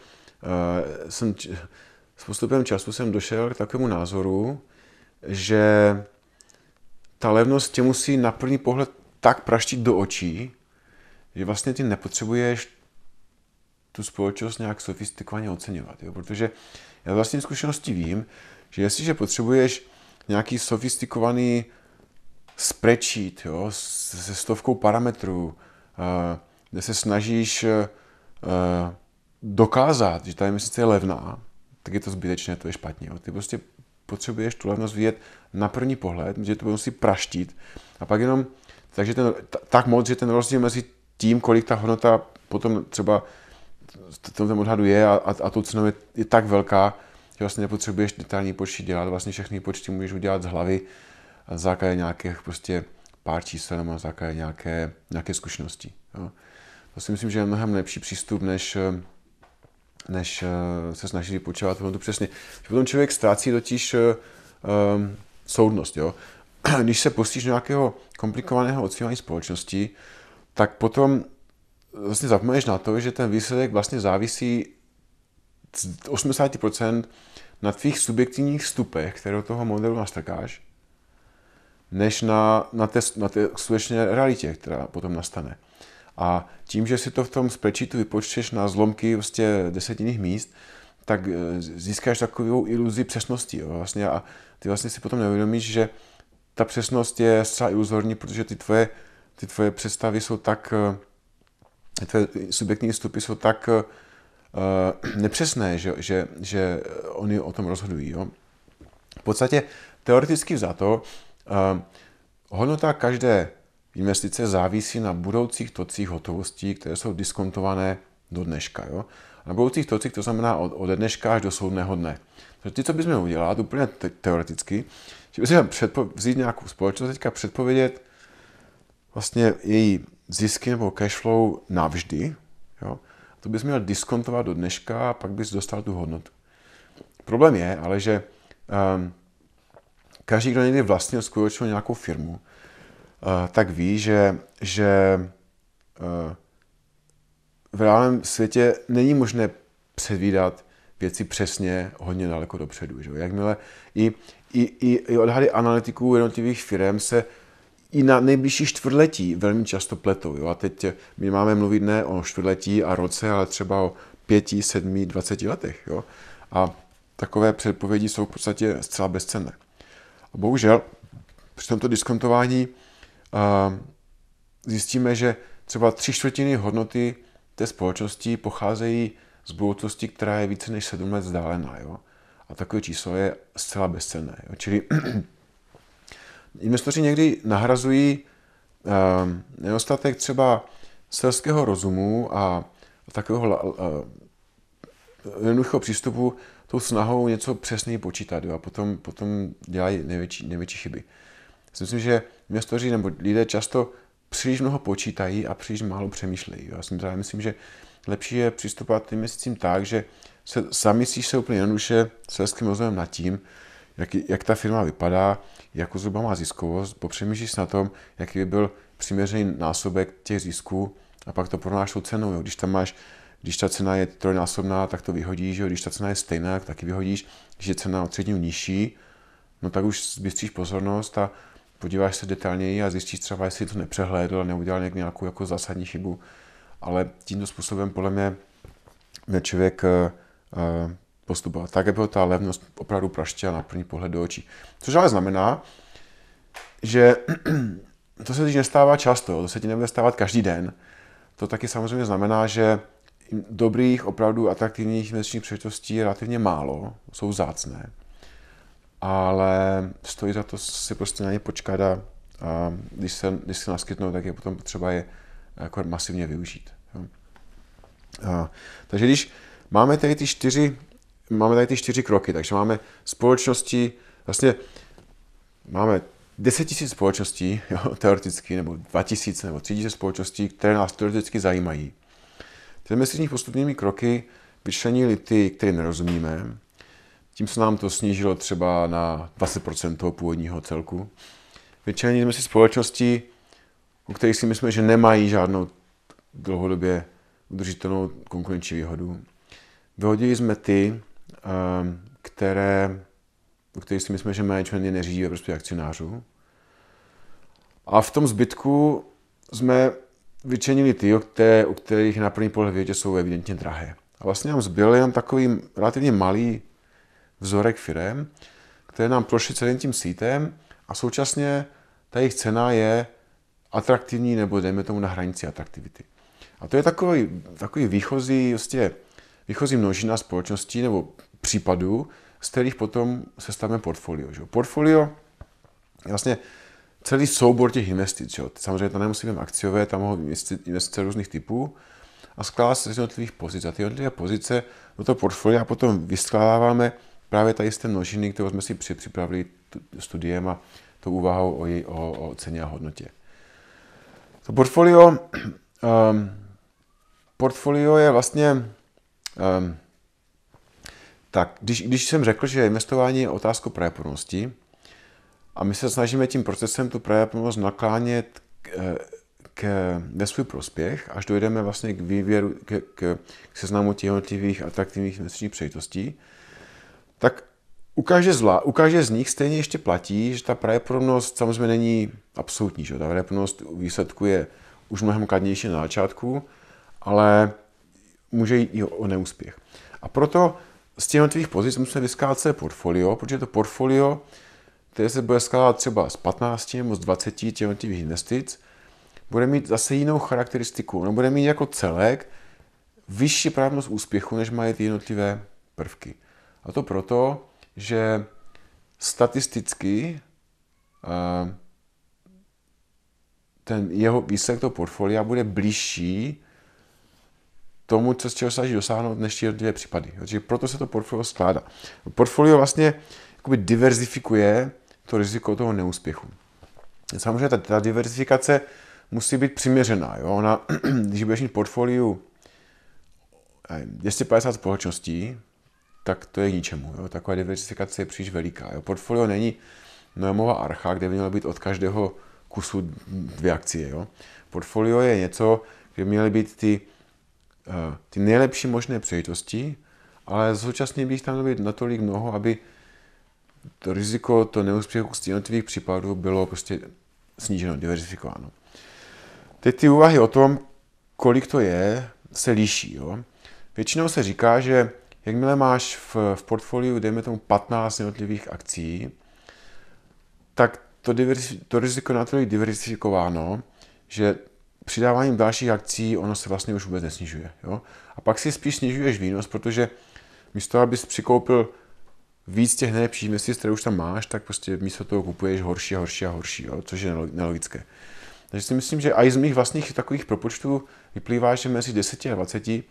uh, jsem s postupem času jsem došel k takovému názoru, že ta levnost tě musí na první pohled tak praštit do očí, že vlastně ty nepotřebuješ tu společnost nějak sofistikovaně oceňovat. Jo? Protože já vlastně zkušenosti vím, že jestliže potřebuješ nějaký sofistikovaný spreadsheet jo, se stovkou parametrů, kde se snažíš dokázat, že ta investice je levná, tak je to zbytečné, to je špatně. Jo. Ty prostě potřebuješ tu levnost vidět na první pohled, že to musí praštit a pak jenom takže ten, tak moc, že ten rozdíl mezi tím, kolik ta hodnota potom třeba v tom odhadu je a, a, a tou cenou je, je tak velká, že vlastně nepotřebuješ detailní počty dělat, vlastně všechny počty můžeš udělat z hlavy na základě nějakých prostě pár čísel nebo základě nějaké, nějaké zkušenosti. Jo. To si myslím, že je mnohem lepší přístup, než, než eh, se snažit vypočítat hodnotu přesně. Potom člověk ztrácí totiž um, soudnost. Jo. Když se postíš nějakého komplikovaného oceňování společnosti, tak potom vlastně zapomeneš na to, že ten výsledek vlastně závisí 80% na tvých subjektivních vstupech, které do toho modelu nastrkáš než na, na, té, na té skutečné realitě, která potom nastane. A tím, že si to v tom spreadsheetu vypočteš na zlomky vlastně desetinných míst, tak eh, získáš takovou iluzi přesnosti. Jo. Vlastně a ty vlastně si potom neuvědomíš, že ta přesnost je zcela iluzorní, protože ty tvoje, ty tvoje představy jsou tak, tvoje subjektní vstupy jsou tak uh, nepřesné, že, že, že oni o tom rozhodují. Jo? V podstatě teoreticky vzato uh, hodnota každé investice závisí na budoucích tocích hotovostí, které jsou diskontované do dneška. Jo? Na budoucích tocích to znamená od, od dneška až do soudného dne. Takže ty, co bychom udělat, úplně te- teoreticky, že bychom předpo- vzít nějakou společnost, teďka předpovědět vlastně její zisky nebo cash flow navždy, jo? to bys měl diskontovat do dneška a pak bys dostal tu hodnotu. Problém je ale, že um, každý, kdo někdy vlastnil skutečně nějakou firmu, uh, tak ví, že, že uh, v reálném světě není možné předvídat věci přesně hodně daleko dopředu. Že? Jakmile i, i, i, i odhady analytiků jednotlivých firm se i na nejbližší čtvrtletí velmi často pletou. Jo? A teď my máme mluvit ne o čtvrtletí a roce, ale třeba o pěti, sedmi, dvaceti letech. Jo? A takové předpovědi jsou v podstatě zcela bezcenné. A bohužel při tomto diskontování uh, zjistíme, že třeba tři čtvrtiny hodnoty té společnosti pocházejí z budoucnosti, která je více než sedm let vzdálená. Jo? A takové číslo je zcela bezcenné. Jo? Čili investoři někdy nahrazují uh, nedostatek třeba selského rozumu a takového jednoduchého přístupu tou snahou něco přesněji počítat jo? a potom, potom dělají největší, největší chyby. Myslím, že investoři nebo lidé často příliš mnoho počítají a příliš málo přemýšlejí. Já si myslím, že lepší je přistupovat tím měsícím tak, že se zamyslíš se úplně jednoduše selským rozumem nad tím, jak, jak ta firma vypadá, jakou zhruba má ziskovost, popřemýšlíš na tom, jaký by byl přiměřený násobek těch zisků a pak to porovnáš tou cenou. Jo. Když tam máš, když ta cena je trojnásobná, tak to vyhodíš, jo. když ta cena je stejná, tak taky vyhodíš, když je cena o třetinu nižší, no tak už zbystříš pozornost a podíváš se detailněji a zjistíš třeba, jestli to nepřehlédl a neudělal nějakou jako zásadní chybu. Ale tímto způsobem podle mě, člověk uh, postupovat. Tak, aby ta levnost opravdu praštěla na první pohled do očí. Což ale znamená, že to se teď nestává často, to se ti nebude stávat každý den. To taky samozřejmě znamená, že dobrých, opravdu atraktivních investičních příležitostí je relativně málo, jsou zácné ale stojí za to si prostě na ně počkat a, a když, se, když se naskytnou, tak je potom potřeba je jako masivně využít. A, takže když máme tady ty čtyři, máme tady ty čtyři kroky, takže máme společnosti, vlastně máme 10 000 společností, jo, teoreticky, nebo 2 000 nebo 3 000 společností, které nás teoreticky zajímají. Ty mezi postupnými kroky vyčlenili ty, které nerozumíme, tím se nám to snížilo třeba na 20% toho původního celku. Vyčlenili jsme si společnosti, u kterých si myslíme, že nemají žádnou dlouhodobě udržitelnou konkurenční výhodu. Vyhodili jsme ty, ehm, které, u kterých si myslíme, že management je neřídí ve prospěch akcionářů. A v tom zbytku jsme vyčenili ty, které, u kterých na první pohled větě jsou evidentně drahé. A vlastně nám zbyl jen takový relativně malý vzorek firm, které nám prošly celým tím sítem a současně ta jejich cena je atraktivní nebo dejme tomu na hranici atraktivity. A to je takový, takový výchozí, vlastně, výchozí množina společností nebo případů, z kterých potom se stavíme portfolio. Že? Portfolio je vlastně celý soubor těch investic. Že? Samozřejmě to nemusí být akciové, tam mohou investice různých typů a skládá se z jednotlivých pozic. A ty jednotlivé pozice do toho portfolia potom vyskládáváme právě tady z té množiny, kterou jsme si připravili studiem a tou úvahou o, jej, o, o ceně a hodnotě. To portfolio, um, portfolio je vlastně um, tak, když, když jsem řekl, že investování je otázkou pravděpodobnosti a my se snažíme tím procesem tu pravděpodobnost naklánět k, k, ve svůj prospěch, až dojdeme vlastně k výběru, k, k, k seznamu těch jednotlivých atraktivních investičních přejitostí, tak u každé, zla, u každé z nich stejně ještě platí, že ta pravděpodobnost samozřejmě není absolutní. Že? Ta pravděpodobnost výsledku je už mnohem kladnější na začátku, ale může jít i o neúspěch. A proto z těch jednotlivých pozic musíme vyskát své portfolio, protože to portfolio které se bude skládat třeba z 15 nebo z 20 jednotlivých investic, bude mít zase jinou charakteristiku. No bude mít jako celek vyšší právnost úspěchu, než mají ty jednotlivé prvky. A to proto, že statisticky ten jeho výsledek toho portfolia bude blížší tomu, co z čeho snaží dosáhnout, ty jednotlivé případy. Takže proto se to portfolio skládá. Portfolio vlastně jakoby diverzifikuje to riziko toho neúspěchu. Samozřejmě ta, ta diverzifikace musí být přiměřená. Jo? Ona, když budeš mít portfoliu 250 společností, tak to je k ničemu. Jo? Taková diversifikace je příliš veliká. Jo? Portfolio není Noemova archa, kde by mělo být od každého kusu dvě akcie. Jo? Portfolio je něco, kde měly být ty, ty nejlepší možné příležitosti, ale současně bych tam měl být natolik mnoho, aby to riziko, to neúspěchu z jednotlivých případů bylo prostě sníženo, diversifikováno. Teď ty úvahy o tom, kolik to je, se liší. Jo? Většinou se říká, že jakmile máš v, v portfoliu, dejme tomu 15 jednotlivých akcí, tak to, diversi, to riziko natolik diversifikováno, že přidáváním dalších akcí ono se vlastně už vůbec nesnižuje. Jo? A pak si spíš snižuješ výnos, protože místo, abys přikoupil víc těch nejlepších investic, které už tam máš, tak prostě místo toho kupuješ horší a horší a horší, jo? což je nelogické. Takže si myslím, že i z mých vlastních takových propočtů vyplývá, že mezi 10 a 20 je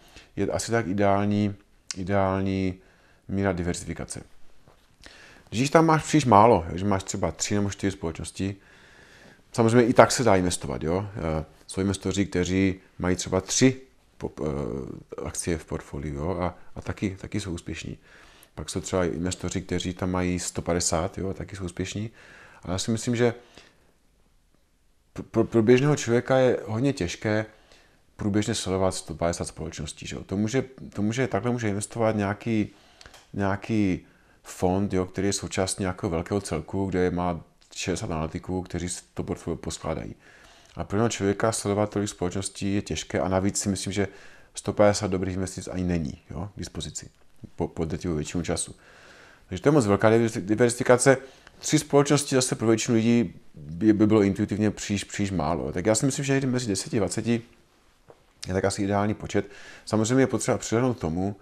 asi tak ideální, ideální míra diversifikace. Když tam máš příliš málo, že máš třeba tři nebo čtyři společnosti, samozřejmě i tak se dá investovat. Jo? Jsou investoři, kteří mají třeba tři eh, akcie v portfoliu jo? A, a taky, taky jsou úspěšní. Pak jsou třeba investoři, kteří tam mají 150 jo? a taky jsou úspěšní. Ale já si myslím, že pro, pro běžného člověka je hodně těžké průběžně sledovat 150 společností. Že? To, může, to může, takhle může investovat nějaký, nějaký fond, jo, který je součástí nějakého velkého celku, kde má 60 analytiků, kteří to portfolio poskládají. A pro člověka sledovat tolik společností je těžké a navíc si myslím, že 150 dobrých investic ani není jo, k dispozici po, po většinu času. Takže to je moc velká diversifikace. Tři společnosti zase pro většinu lidí by, by bylo intuitivně příliš, příliš málo. Tak já si myslím, že mezi 10 a 20 je tak asi ideální počet. Samozřejmě je potřeba přihlednout tomu,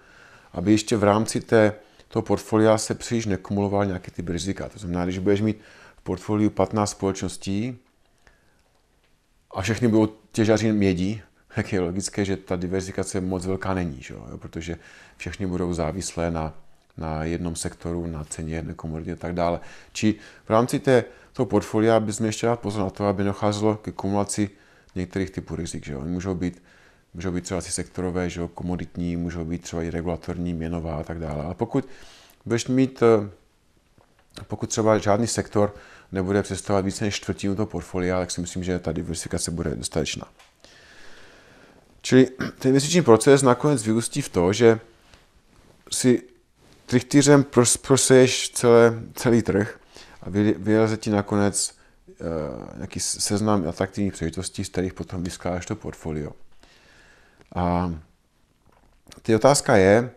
aby ještě v rámci té toho portfolia se příliš nekumuloval nějaký typ rizika. To znamená, když budeš mít v portfoliu 15 společností a všechny budou těžaři mědí, tak je logické, že ta diverzifikace moc velká není, že jo? protože všechny budou závislé na, na jednom sektoru, na ceně jedné komodity a tak dále. Či v rámci té, toho portfolia měl ještě dát pozor na to, aby docházelo ke kumulaci některých typů rizik. Že jo? Můžou být můžou být třeba asi sektorové, že jo, komoditní, můžou být třeba i regulatorní, měnová a tak dále. Ale pokud budeš mít, eh, pokud třeba žádný sektor nebude představovat více než čtvrtinu toho portfolia, tak si myslím, že ta diversifikace bude dostatečná. Čili ten investiční proces nakonec vyústí v to, že si trichtýřem proseješ celé, celý trh a vyleze ti nakonec uh, nějaký seznam atraktivních příležitostí, z kterých potom vyskládáš to portfolio. A ty otázka je,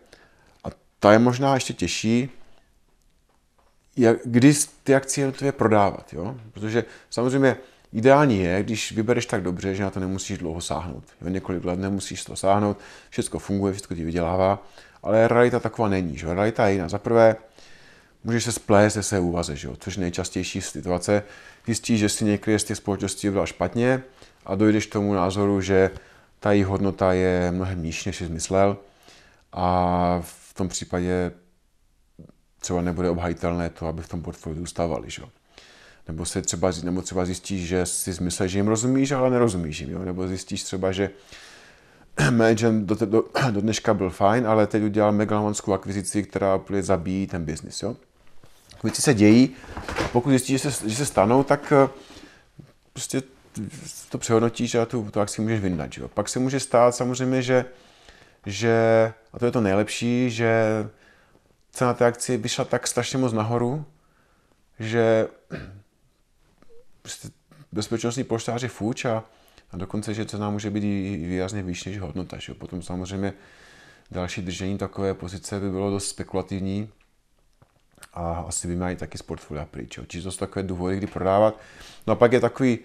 a ta je možná ještě těžší, jak, kdy ty akcie jednotlivě prodávat. Jo? Protože samozřejmě ideální je, když vybereš tak dobře, že na to nemusíš dlouho sáhnout. Jo? Několik let nemusíš to sáhnout, všechno funguje, všechno ti vydělává, ale realita taková není. Že? Realita je jiná. Za prvé, můžeš se splést ze své úvaze, že? což je nejčastější situace. Zjistíš, že si některé z těch společností vybral špatně a dojdeš k tomu názoru, že ta její hodnota je mnohem nižší, než jsi myslel a v tom případě třeba nebude obhajitelné to, aby v tom portfoliu zůstávali. Že? Nebo, se třeba, nebo třeba zjistíš, že si myslíš, že jim rozumíš, ale nerozumíš jim. Jo? Nebo zjistíš třeba, že management do, do, do dneška byl fajn, ale teď udělal megalomonskou akvizici, která úplně zabíjí ten biznis. Jo? Věci se dějí a pokud zjistíš, že se, že se stanou, tak eh, prostě to přehodnotíš a tu, tu akci můžeš vyndat. Jo? Pak se může stát samozřejmě, že, že, a to je to nejlepší, že cena té akcie vyšla tak strašně moc nahoru, že prostě bezpečnostní poštář je fuč a, a dokonce, že cena může být i výrazně vyšší než hodnota. Že? Potom samozřejmě další držení takové pozice by bylo dost spekulativní a asi by měli taky z portfolia pryč. Jo. Čiže to jsou takové důvody, kdy prodávat. No a pak je takový,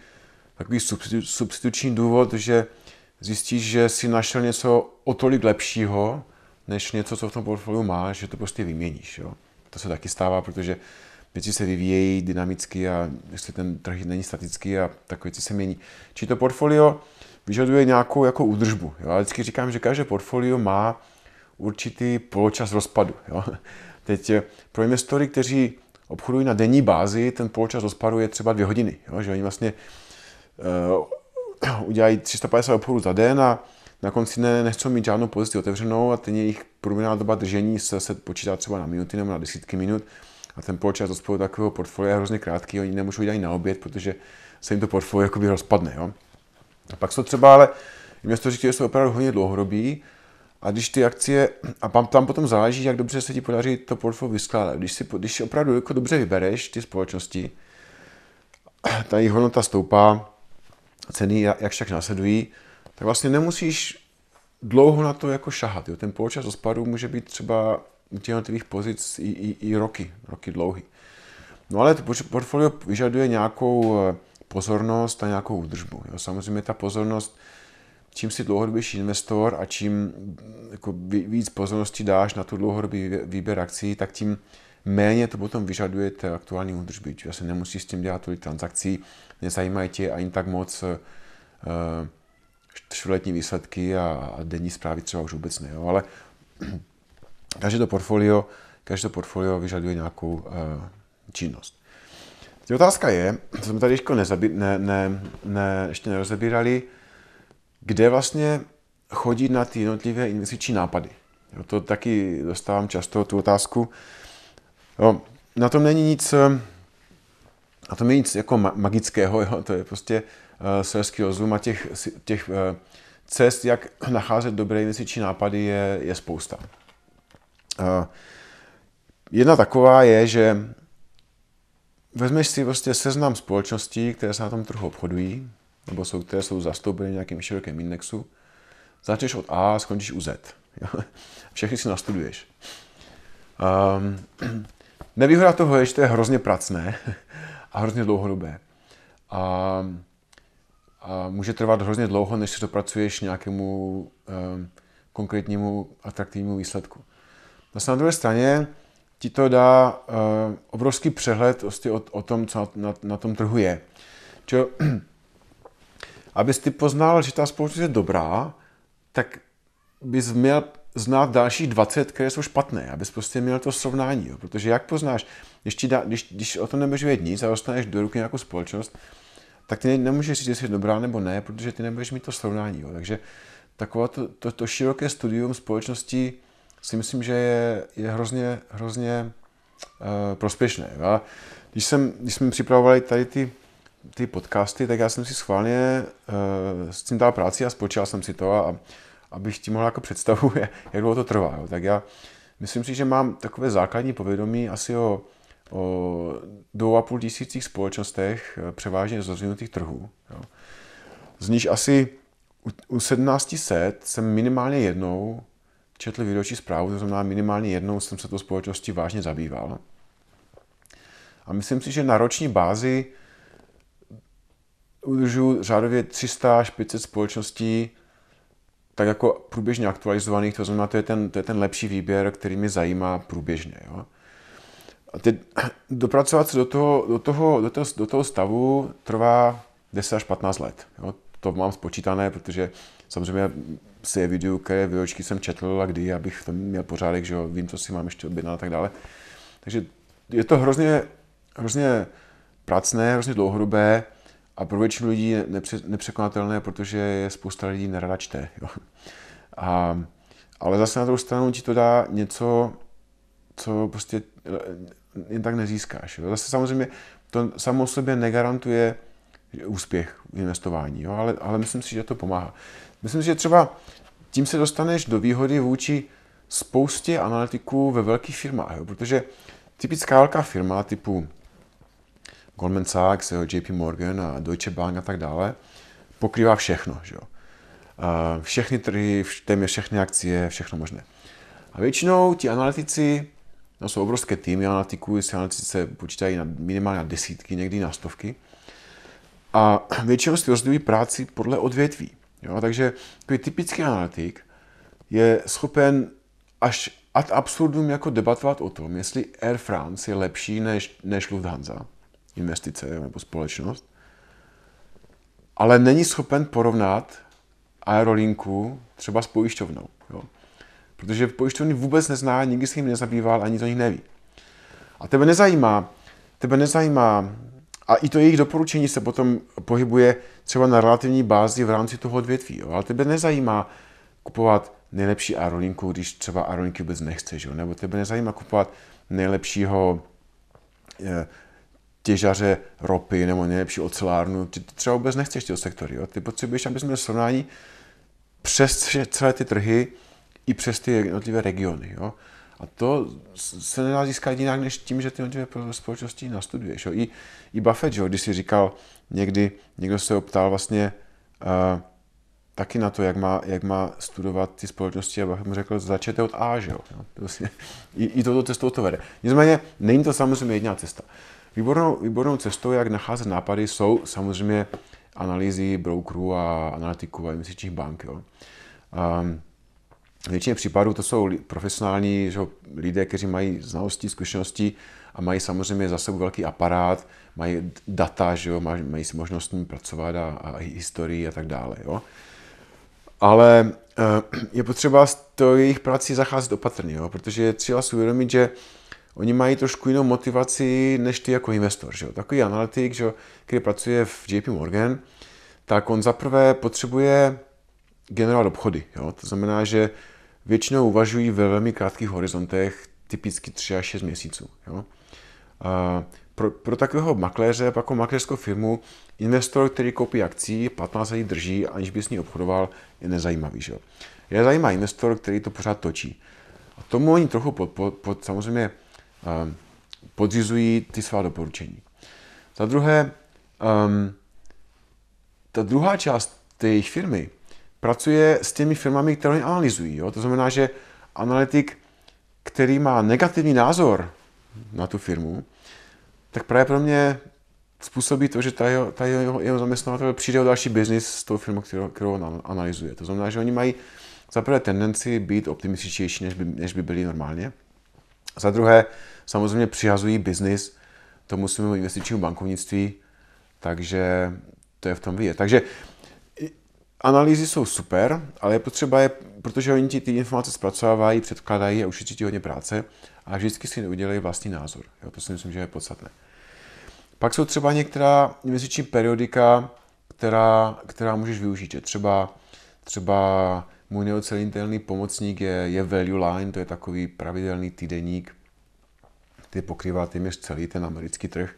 takový substituční důvod, že zjistíš, že si našel něco o tolik lepšího, než něco, co v tom portfoliu máš, že to prostě vyměníš. Jo. To se taky stává, protože věci se vyvíjejí dynamicky a jestli ten trh není statický a tak věci se mění. Či to portfolio vyžaduje nějakou jako údržbu. Jo. Já vždycky říkám, že každé portfolio má určitý poločas rozpadu. Jo. Teď eh, pro investory, kteří obchodují na denní bázi, ten poločas rozpadu je třeba dvě hodiny. Jo. Že oni vlastně uh, udělají 350 obchodů za den a na konci ne, nechcou mít žádnou pozici otevřenou a ten jejich průměrná doba držení se, se počítá třeba na minuty nebo na desítky minut a ten poločas rozpadu takového portfolia je hrozně krátký, oni nemůžou jít ani na oběd, protože se jim to portfolio jakoby rozpadne. Jo. A pak jsou třeba ale investoři, kteří jsou opravdu hodně dlouhodobí, a když ty akcie, a tam potom záleží, jak dobře se ti podaří to portfolio vyskládat. Když si, když opravdu jako dobře vybereš ty společnosti, ta jejich hodnota stoupá, ceny jak však následují, tak vlastně nemusíš dlouho na to jako šahat. Jo. Ten poločas rozpadu může být třeba u těch jednotlivých pozic i, i, i roky, roky dlouhý. No ale to portfolio vyžaduje nějakou eh, pozornost a nějakou údržbu. Jo. Samozřejmě ta pozornost čím si dlouhodobější investor a čím jako víc pozornosti dáš na tu dlouhodobý výběr akcí, tak tím méně to potom vyžaduje té aktuální údržby. Čiže se nemusíš s tím dělat tolik transakcí, nezajímají tě ani tak moc uh, čtvrtletní výsledky a, denní zprávy třeba už vůbec ne. Jo. Ale každé to portfolio, každé to portfolio vyžaduje nějakou uh, činnost. Teď otázka je, co jsme tady ještě nezabi- ne, ne, ne, ještě nerozebírali, kde vlastně chodit na ty jednotlivé investiční nápady. Jo, to taky dostávám často tu otázku. Jo, na tom není nic, na tom není nic jako magického, jo, to je prostě uh, selský rozum a těch, těch uh, cest, jak nacházet dobré investiční nápady, je, je spousta. Uh, jedna taková je, že vezmeš si prostě seznam společností, které se na tom trhu obchodují, nebo jsou, které jsou zastoupeny v nějakém širokém indexu. Začneš od A a skončíš u Z. Všechny si nastuduješ. Um, nevýhoda toho je, že to je hrozně pracné a hrozně dlouhodobé. A, a může trvat hrozně dlouho, než se dopracuješ nějakému um, konkrétnímu atraktivnímu výsledku. Na druhé straně ti to dá uh, obrovský přehled prostě o, o tom, co na, na, tom trhu je. Čo, abys ty poznal, že ta společnost je dobrá, tak bys měl znát dalších 20, které jsou špatné, abys prostě měl to srovnání. Jo. Protože jak poznáš, když, ti dá, když, když o tom nebudeš vědět nic a dostaneš do ruky nějakou společnost, tak ty nemůžeš říct, jestli je dobrá nebo ne, protože ty nebudeš mít to srovnání. Jo. Takže takové to, to, to široké studium společnosti si myslím, že je, je hrozně, hrozně uh, prospěšné. Jo. A když, jsem, když jsme připravovali tady ty ty podcasty, tak já jsem si schválně uh, s tím dal práci a spočítal jsem si to, a, abych ti mohl jako představu, jak dlouho to trvá. Jo. Tak já myslím si, že mám takové základní povědomí asi o, o dvou a půl tisících společnostech, eh, převážně z rozvinutých trhů. Jo. Z níž asi u, u 1700 jsem minimálně jednou četl výročí zprávu, to znamená minimálně jednou jsem se to společnosti vážně zabýval. A myslím si, že na roční bázi udržuju řádově 300 až 500 společností tak jako průběžně aktualizovaných, to znamená, to je ten, to je ten lepší výběr, který mě zajímá průběžně. Jo. A teď dopracovat se do toho, do toho, do toho, do toho stavu trvá 10 až 15 let. Jo. To mám spočítané, protože samozřejmě si je video, které výročky jsem četl a kdy, abych to měl pořádek, že jo, vím, co si mám ještě objednat a tak dále. Takže je to hrozně, hrozně pracné, hrozně dlouhodobé a pro většinu lidí nepřekonatelné, protože je spousta lidí nerada čte. Jo. A, ale zase na druhou stranu ti to dá něco, co prostě jen tak nezískáš. Jo. Zase samozřejmě to samo sobě negarantuje úspěch investování, jo, ale, ale myslím si, že to pomáhá. Myslím si, že třeba tím se dostaneš do výhody vůči spoustě analytiků ve velkých firmách, jo, protože typická velká firma typu Goldman Sachs, JP Morgan a Deutsche Bank a tak dále, pokrývá všechno. Že jo? Všechny trhy, téměř všechny akcie, všechno možné. A většinou ti analytici No, jsou obrovské týmy analytiků, si se počítají na, minimálně na desítky, někdy na stovky. A většinou si rozdělují práci podle odvětví. Jo? Takže takový typický analytik je schopen až ad absurdum jako debatovat o tom, jestli Air France je lepší než, než Lufthansa, investice nebo společnost, ale není schopen porovnat aerolinku třeba s pojišťovnou. Jo? Protože pojišťovny vůbec nezná, nikdy se jim nezabýval, ani to nich neví. A tebe nezajímá, tebe nezajímá, a i to jejich doporučení se potom pohybuje třeba na relativní bázi v rámci toho odvětví. Jo? Ale tebe nezajímá kupovat nejlepší aerolinku, když třeba aerolinky vůbec nechceš, jo? nebo tebe nezajímá kupovat nejlepšího eh, těžaře ropy nebo nejlepší ocelárnu, ty třeba vůbec nechceš tyho sektory. Jo? Ty potřebuješ, abys měl srovnání přes celé ty trhy i přes ty jednotlivé regiony. Jo? A to se nedá získat jinak, než tím, že ty jednotlivé společnosti nastuduješ. Jo? I, I Buffett, jo? když si říkal někdy, někdo se optal vlastně uh, taky na to, jak má, jak má studovat ty společnosti a Buffett mu řekl, začněte od A, že jo? To vlastně, i, I touto cestou to vede. Nicméně není to samozřejmě jediná cesta. Výbornou, výbornou cestou, jak nacházet nápady, jsou samozřejmě analýzy brokerů a analytiků a investičních bank. Jo. Um, většině případů to jsou profesionální že, lidé, kteří mají znalosti, zkušenosti a mají samozřejmě za sebou velký aparát, mají data, že mají, si možnost s ním pracovat a, a historii a tak dále. Jo. Ale uh, je potřeba s to jejich prací zacházet opatrně, jo, protože je třeba si uvědomit, že oni mají trošku jinou motivaci než ty jako investor. Že jo. Takový analytik, že který pracuje v JP Morgan, tak on zaprvé potřebuje generovat obchody. Jo. To znamená, že většinou uvažují ve velmi krátkých horizontech, typicky 3 až 6 měsíců. Jo. A pro, pro takového makléře, jako makléřskou firmu, investor, který koupí akcí, 15 let drží, aniž by s ní obchodoval, je nezajímavý. Že? Je zajímá investor, který to pořád točí. A tomu oni trochu pod, pod, pod samozřejmě um, podřizují ty svá doporučení. Za druhé, um, ta druhá část té jejich firmy pracuje s těmi firmami, které oni analyzují. Jo? To znamená, že analytik, který má negativní názor na tu firmu, tak právě pro mě způsobí to, že ta jeho, ta jeho, jeho zaměstnavatel přijde o další biznis s tou firmou, kterou, kterou on analyzuje. To znamená, že oni mají za prvé tendenci být optimističtější, než by, než by byli normálně. Za druhé, samozřejmě přihazují biznis tomu svému investičnímu bankovnictví, takže to je v tom vidět. Takže analýzy jsou super, ale je potřeba je, protože oni ti ty informace zpracovávají, předkládají a ušetří ti hodně práce a vždycky si neudělají vlastní názor. Jo, to si myslím, že je podstatné. Pak jsou třeba některá investiční periodika, která, která můžeš využít. Že třeba, třeba můj neocenitelný pomocník je, je Value Line, to je takový pravidelný týdeník, který pokrývá téměř celý ten americký trh.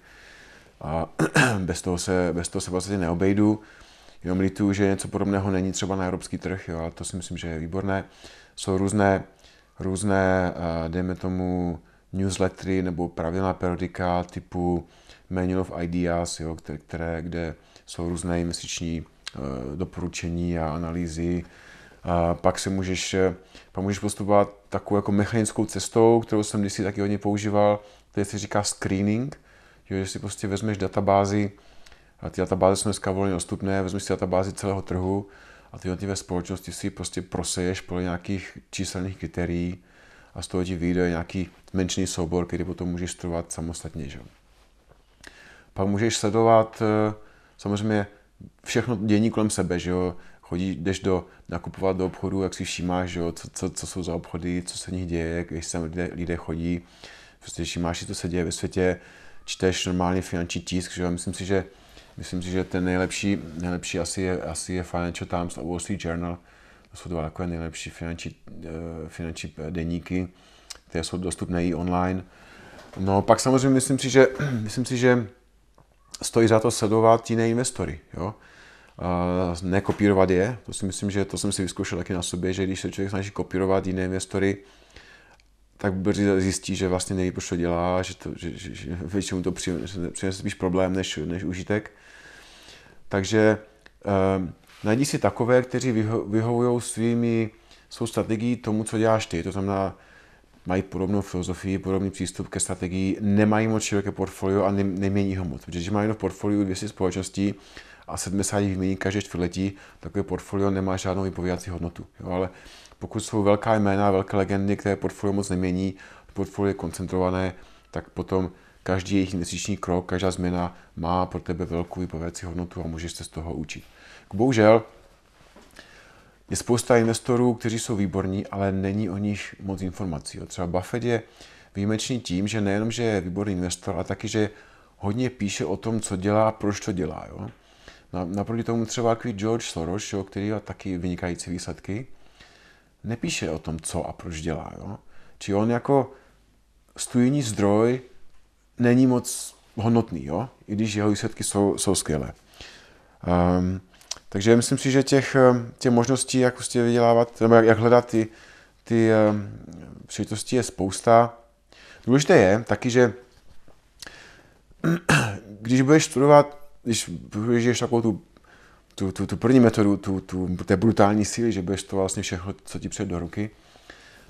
A bez toho se, bez toho se vlastně neobejdu. Jenom litu, že něco podobného není třeba na evropský trh, jo, a to si myslím, že je výborné. Jsou různé, různé, eh, dejme tomu, newslettery nebo pravidelná periodika typu Manual of Ideas, jo, které, které, kde jsou různé investiční uh, doporučení a analýzy. A pak se můžeš, eh, pak můžeš postupovat takovou jako mechanickou cestou, kterou jsem kdysi taky hodně používal, který se říká screening, jo, že si prostě vezmeš databázi, a ty databáze jsou dneska volně dostupné, vezmeš si databázi celého trhu a ty jednotlivé společnosti si prostě proseješ podle nějakých číselných kritérií a z toho ti vyjde nějaký menší soubor, který potom můžeš studovat samostatně. Že? Pak můžeš sledovat eh, samozřejmě všechno dění kolem sebe, že jo? Chodí, jdeš do, nakupovat do obchodu, jak si všímáš, že jo? Co, co, co, jsou za obchody, co se v nich děje, jak se lidé, lidé chodí, prostě všímáš si, co se děje ve světě, čteš normálně finanční tisk, že jo? Myslím si, že Myslím si, že ten nejlepší, nejlepší asi, je, asi je Financial Times a Wall Street Journal. To jsou dva takové nejlepší finanční, eh, finanční deníky, které jsou dostupné i online. No pak samozřejmě myslím si, že, myslím si, že stojí za to sledovat jiné investory. Jo? nekopírovat je, to si myslím, že to jsem si vyzkoušel taky na sobě, že když se člověk snaží kopírovat jiné investory, tak zjistí, že vlastně neví, proč to dělá, že, to, že, že, že většinou to přinese spíš problém než, než užitek. Takže eh, najdi si takové, kteří vyho, vyhovují svými, svou strategií tomu, co děláš ty. To znamená, mají podobnou filozofii, podobný přístup ke strategii, nemají moc široké portfolio a nemění ho moc. Protože když mají v portfoliu 200 společností a 70 jich vymění každé čtvrtletí, takové portfolio nemá žádnou vypovídací hodnotu. Jo, ale pokud jsou velká jména, velké legendy, které portfolio moc nemění, portfolio je koncentrované, tak potom každý jejich měsíční krok, každá změna má pro tebe velkou vypovědací hodnotu a můžeš se z toho učit. Bohužel je spousta investorů, kteří jsou výborní, ale není o nich moc informací. Třeba Buffett je výjimečný tím, že nejenom, že je výborný investor, ale taky, že hodně píše o tom, co dělá, proč to dělá. Jo? Naproti tomu třeba takový George Soros, jo, který má taky vynikající výsledky, nepíše o tom, co a proč dělá. Jo? Či on jako studijní zdroj není moc hodnotný, jo? i když jeho výsledky jsou, jsou skvělé. Um, takže myslím si, že těch, ehm, těch možností, jak prostě vydělávat, nebo jak, jak hledat ty, ty um, příležitosti je spousta. Důležité je taky, že když budeš studovat, když budeš takovou tu, tu, tu, tu první metodu, tu, tu, té brutální síly, že budeš to vlastně všechno, co ti přijde do ruky,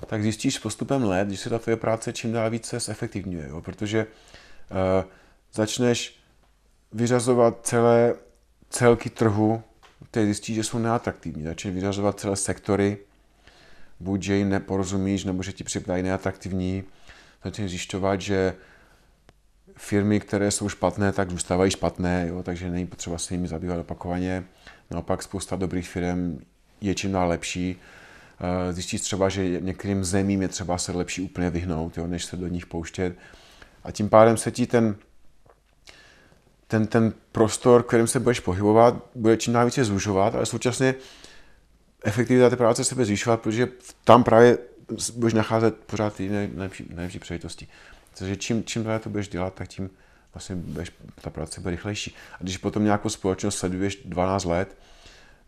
tak zjistíš postupem let, když se ta tvoje práce čím dál více zefektivňuje, jo? protože uh, začneš vyřazovat celé celky trhu, které zjistíš, že jsou neatraktivní. Začneš vyřazovat celé sektory, buď že jim neporozumíš, nebo že ti připadají neatraktivní. Začneš zjišťovat, že firmy, které jsou špatné, tak zůstávají špatné, jo? takže není potřeba se jimi zabývat opakovaně. Naopak spousta dobrých firm je čím dál lepší Eh, zjistíš třeba, že některým zemím je třeba se lepší úplně vyhnout, jo, než se do nich pouštět. A tím pádem se ti ten, ten, ten prostor, kterým se budeš pohybovat, bude čím dál více zúžovat, ale současně efektivita té práce se bude zvyšovat, protože tam právě budeš nacházet pořád ty nejlepší, nejlepší příležitosti. Takže čím, čím dále to budeš dělat, tak tím vlastně budeš, ta práce bude rychlejší. A když potom nějakou společnost sleduješ 12 let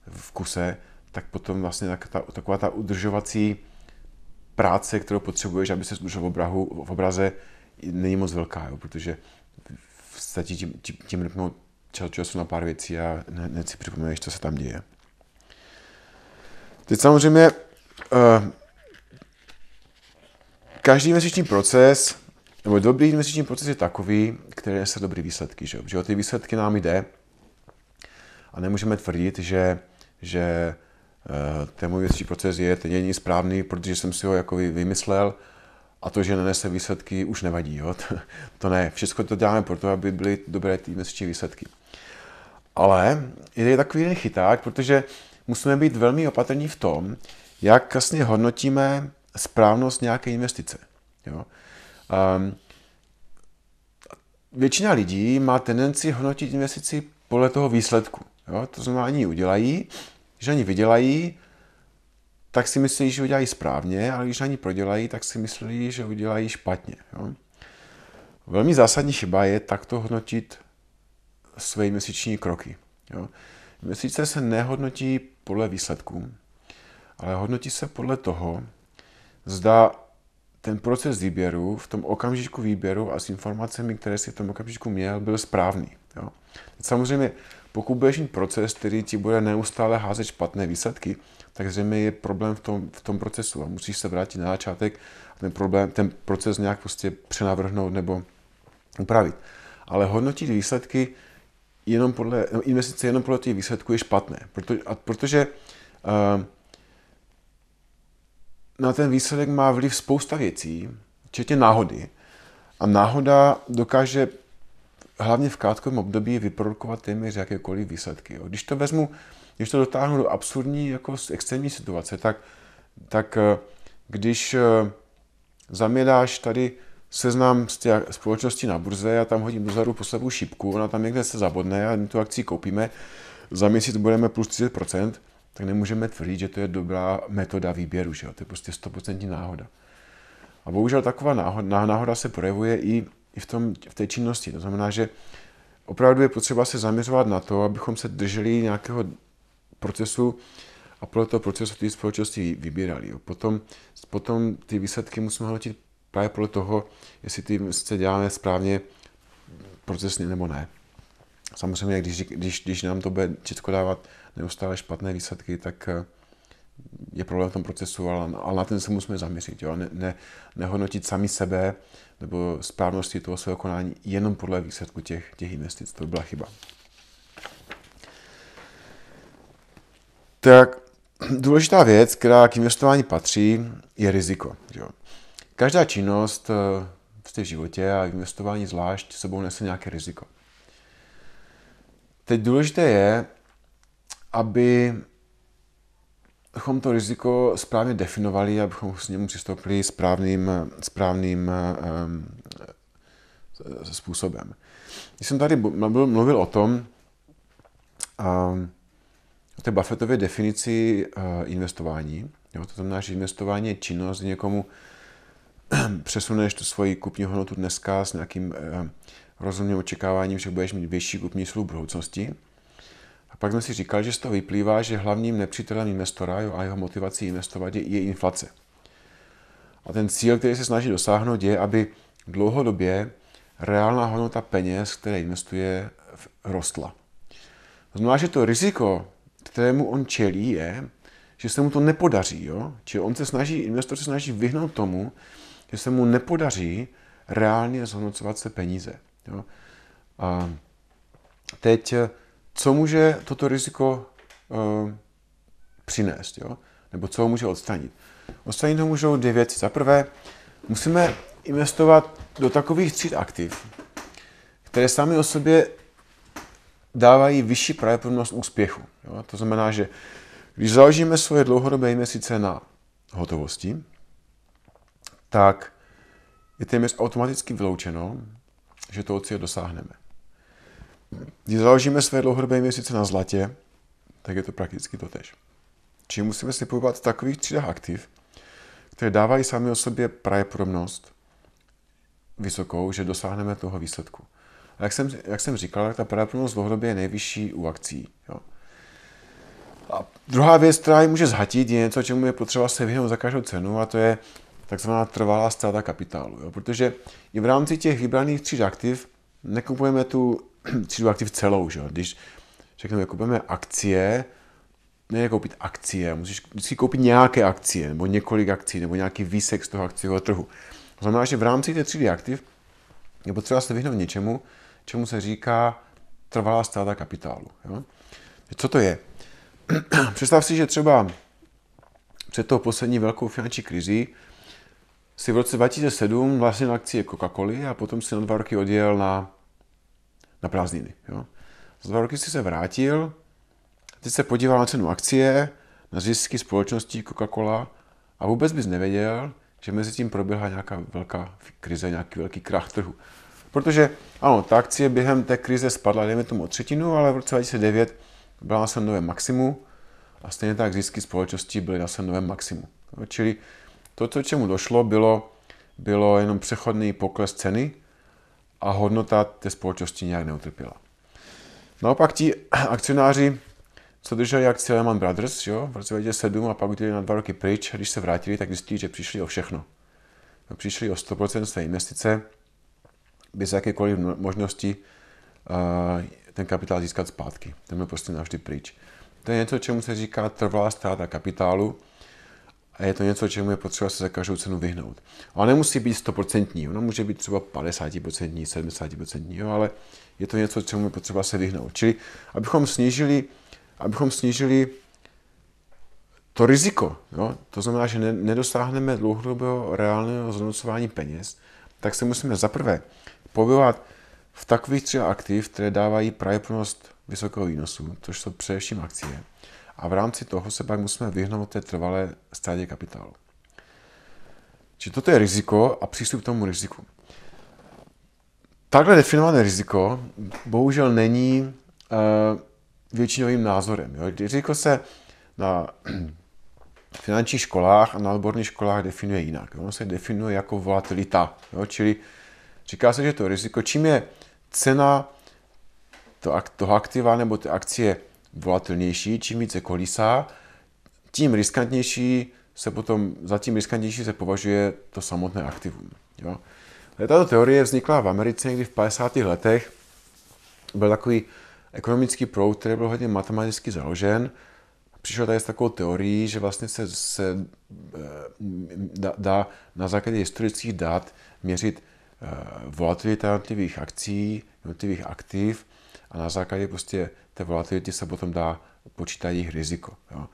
v kuse, tak potom vlastně tak, ta, taková ta udržovací práce, kterou potřebuješ, aby se udržel v, obrahu, v obraze, není moc velká, jo, protože stačí tím, tím, tím rypnout čas času na pár věcí a hned si připomeneš, co se tam děje. Teď samozřejmě uh, každý investiční proces, nebo dobrý investiční proces je takový, který se dobrý výsledky. Že, že o ty výsledky nám jde a nemůžeme tvrdit, že, že Eh, ten můj větší proces je, ten není správný, protože jsem si ho jako vymyslel a to, že nenese výsledky, už nevadí. Jo? To, ne. Všechno to děláme proto, aby byly dobré ty měsíční výsledky. Ale je takový jeden chyták, protože musíme být velmi opatrní v tom, jak vlastně hodnotíme správnost nějaké investice. Jo? Um, většina lidí má tendenci hodnotit investici podle toho výsledku. Jo? To znamená, oni ji udělají když ani vydělají, tak si myslí, že udělají správně, ale když ani prodělají, tak si myslí, že udělají špatně. Jo? Velmi zásadní chyba je takto hodnotit své měsíční kroky. Jo? Měsíce se nehodnotí podle výsledků, ale hodnotí se podle toho, zda ten proces výběru v tom okamžiku výběru a s informacemi, které si v tom okamžiku měl, byl správný. Jo? Samozřejmě pokud budeš mít proces, který ti bude neustále házet špatné výsledky, tak zřejmě je problém v tom, v tom procesu a musíš se vrátit na začátek a ten, problém, ten proces nějak prostě přenavrhnout nebo upravit. Ale hodnotit výsledky jenom podle, investice jenom podle těch výsledků je špatné, proto, a protože uh, na ten výsledek má vliv spousta věcí, včetně náhody. A náhoda dokáže hlavně v krátkém období vyprodukovat téměř jakékoliv výsledky. Když to vezmu, když to dotáhnu do absurdní, jako extrémní situace, tak, tak eh, když eh, zamědáš tady seznam z těch společností na burze, já tam hodím dozadu poslední šipku, ona tam někde se zabodne a my tu akci koupíme, za měsíc budeme plus 30%, tak nemůžeme tvrdit, že to je dobrá metoda výběru, že jo? to je prostě 100% náhoda. A bohužel taková náhoda, náhoda se projevuje i i v, tom, v té činnosti. To znamená, že opravdu je potřeba se zaměřovat na to, abychom se drželi nějakého procesu a podle toho procesu ty společnosti vybírali. Jo. Potom, potom ty výsledky musíme hodnotit právě podle toho, jestli ty investice děláme správně procesně nebo ne. Samozřejmě, když, když, když nám to bude všechno dávat neustále špatné výsledky, tak, je problém v tom procesu, ale, ale na ten se musíme zaměřit. Jo? Ne, ne, nehodnotit sami sebe nebo správnosti toho svého konání jenom podle výsledku těch, těch investic. To by byla chyba. Tak důležitá věc, která k investování patří, je riziko. Jo? Každá činnost eh, v životě a investování zvlášť sebou nese nějaké riziko. Teď důležité je, abychom to riziko správně definovali, abychom s němu přistoupili správným, správným um, způsobem. Když jsem tady mluvil o tom, um, o té Buffettově definici uh, investování, jo, to znamená, že investování je činnost, někomu přesuneš tu svoji kupní hodnotu dneska s nějakým uh, rozumným očekáváním, že budeš mít větší kupní sílu v budoucnosti, pak jsme si říkali, že z toho vyplývá, že hlavním nepřítelem investora a jeho motivací investovat je, je inflace. A ten cíl, který se snaží dosáhnout, je, aby dlouhodobě reálná hodnota peněz, které investuje, rostla. To znamená, že to riziko, kterému on čelí, je, že se mu to nepodaří. Jo? Čili on se snaží, investor se snaží vyhnout tomu, že se mu nepodaří reálně zhodnocovat se peníze. Jo? A teď co může toto riziko uh, přinést, jo? nebo co ho může odstranit. Odstranit ho můžou dvě věci. Za prvé, musíme investovat do takových tříd aktiv, které sami o sobě dávají vyšší pravděpodobnost úspěchu. Jo? To znamená, že když založíme svoje dlouhodobé investice na hotovosti, tak je téměř automaticky vyloučeno, že toho cíle dosáhneme. Když založíme své dlouhodobé investice na zlatě, tak je to prakticky to tež. Čili musíme si pohybovat v takových třídách aktiv, které dávají sami o sobě pravděpodobnost vysokou, že dosáhneme toho výsledku. A jak jsem, jak jsem říkal, ta pravděpodobnost dlouhodobě je nejvyšší u akcí. Jo. A druhá věc, která ji může zhatit, je něco, čemu je potřeba se vyhnout za každou cenu, a to je takzvaná trvalá ztráta kapitálu. Jo. Protože i v rámci těch vybraných tříd aktiv nekupujeme tu třídu aktiv celou, že? Když řekneme, kupujeme akcie, ne koupit akcie, musíš vždycky koupit nějaké akcie, nebo několik akcí, nebo nějaký výsek z toho akciového trhu. To znamená, že v rámci té třídy aktiv je potřeba se vyhnout něčemu, čemu se říká trvalá ztráta kapitálu. Jo? Co to je? Představ si, že třeba před tou poslední velkou finanční krizi si v roce 2007 vlastně na akcie Coca-Coly a potom si na dva roky odjel na na prázdniny. Jo. Za dva roky si se vrátil, teď se podíval na cenu akcie, na zisky společností Coca-Cola a vůbec bys nevěděl, že mezi tím proběhla nějaká velká krize, nějaký velký krach trhu. Protože ano, ta akcie během té krize spadla, dejme tomu o třetinu, ale v roce 2009 byla na svém novém maximu a stejně tak zisky společnosti byly na svém novém maximu. Čili to, co čemu došlo, bylo, bylo jenom přechodný pokles ceny, a hodnota té společnosti nějak neutrpěla. Naopak ti akcionáři, co drželi akcie Lehman Brothers jo, v roce 2007 a pak udělali na dva roky pryč, když se vrátili, tak zjistili, že přišli o všechno. No, přišli o 100% své investice, bez jakékoliv možnosti ten kapitál získat zpátky. Ten byl prostě navždy pryč. To je něco, čemu se říká trvalá ztráta kapitálu, a je to něco, čemu je potřeba se za každou cenu vyhnout. Ale nemusí být 100%, ono může být třeba 50%, 70%, jo, ale je to něco, čemu je potřeba se vyhnout. Čili abychom snížili, abychom snížili to riziko, jo, to znamená, že nedosáhneme dlouhodobého reálného zhodnocování peněz, tak se musíme zaprvé pohybovat v takových třeba aktiv, které dávají pravděpodobnost vysokého výnosu, což jsou především akcie a v rámci toho se pak musíme vyhnout té trvalé ztrátě kapitálu. Či toto je riziko a přístup k tomu riziku. Takhle definované riziko bohužel není uh, většinovým názorem. Jo. Riziko se na finančních školách a na odborných školách definuje jinak. Ono se definuje jako volatilita, jo. čili říká se, že to riziko, čím je cena toho aktiva nebo té akcie volatilnější, čím více kolísá, tím riskantnější se potom, za tím riskantnější se považuje to samotné aktivum. Jo. Tato teorie vznikla v Americe někdy v 50. letech. Byl takový ekonomický proud, který byl hodně matematicky založen. přišel tady s takovou teorií, že vlastně se, se dá, dá na základě historických dat měřit volatilita jednotlivých akcí, jednotlivých aktiv a na základě prostě té volatility se potom dá počítat jejich riziko. Jo.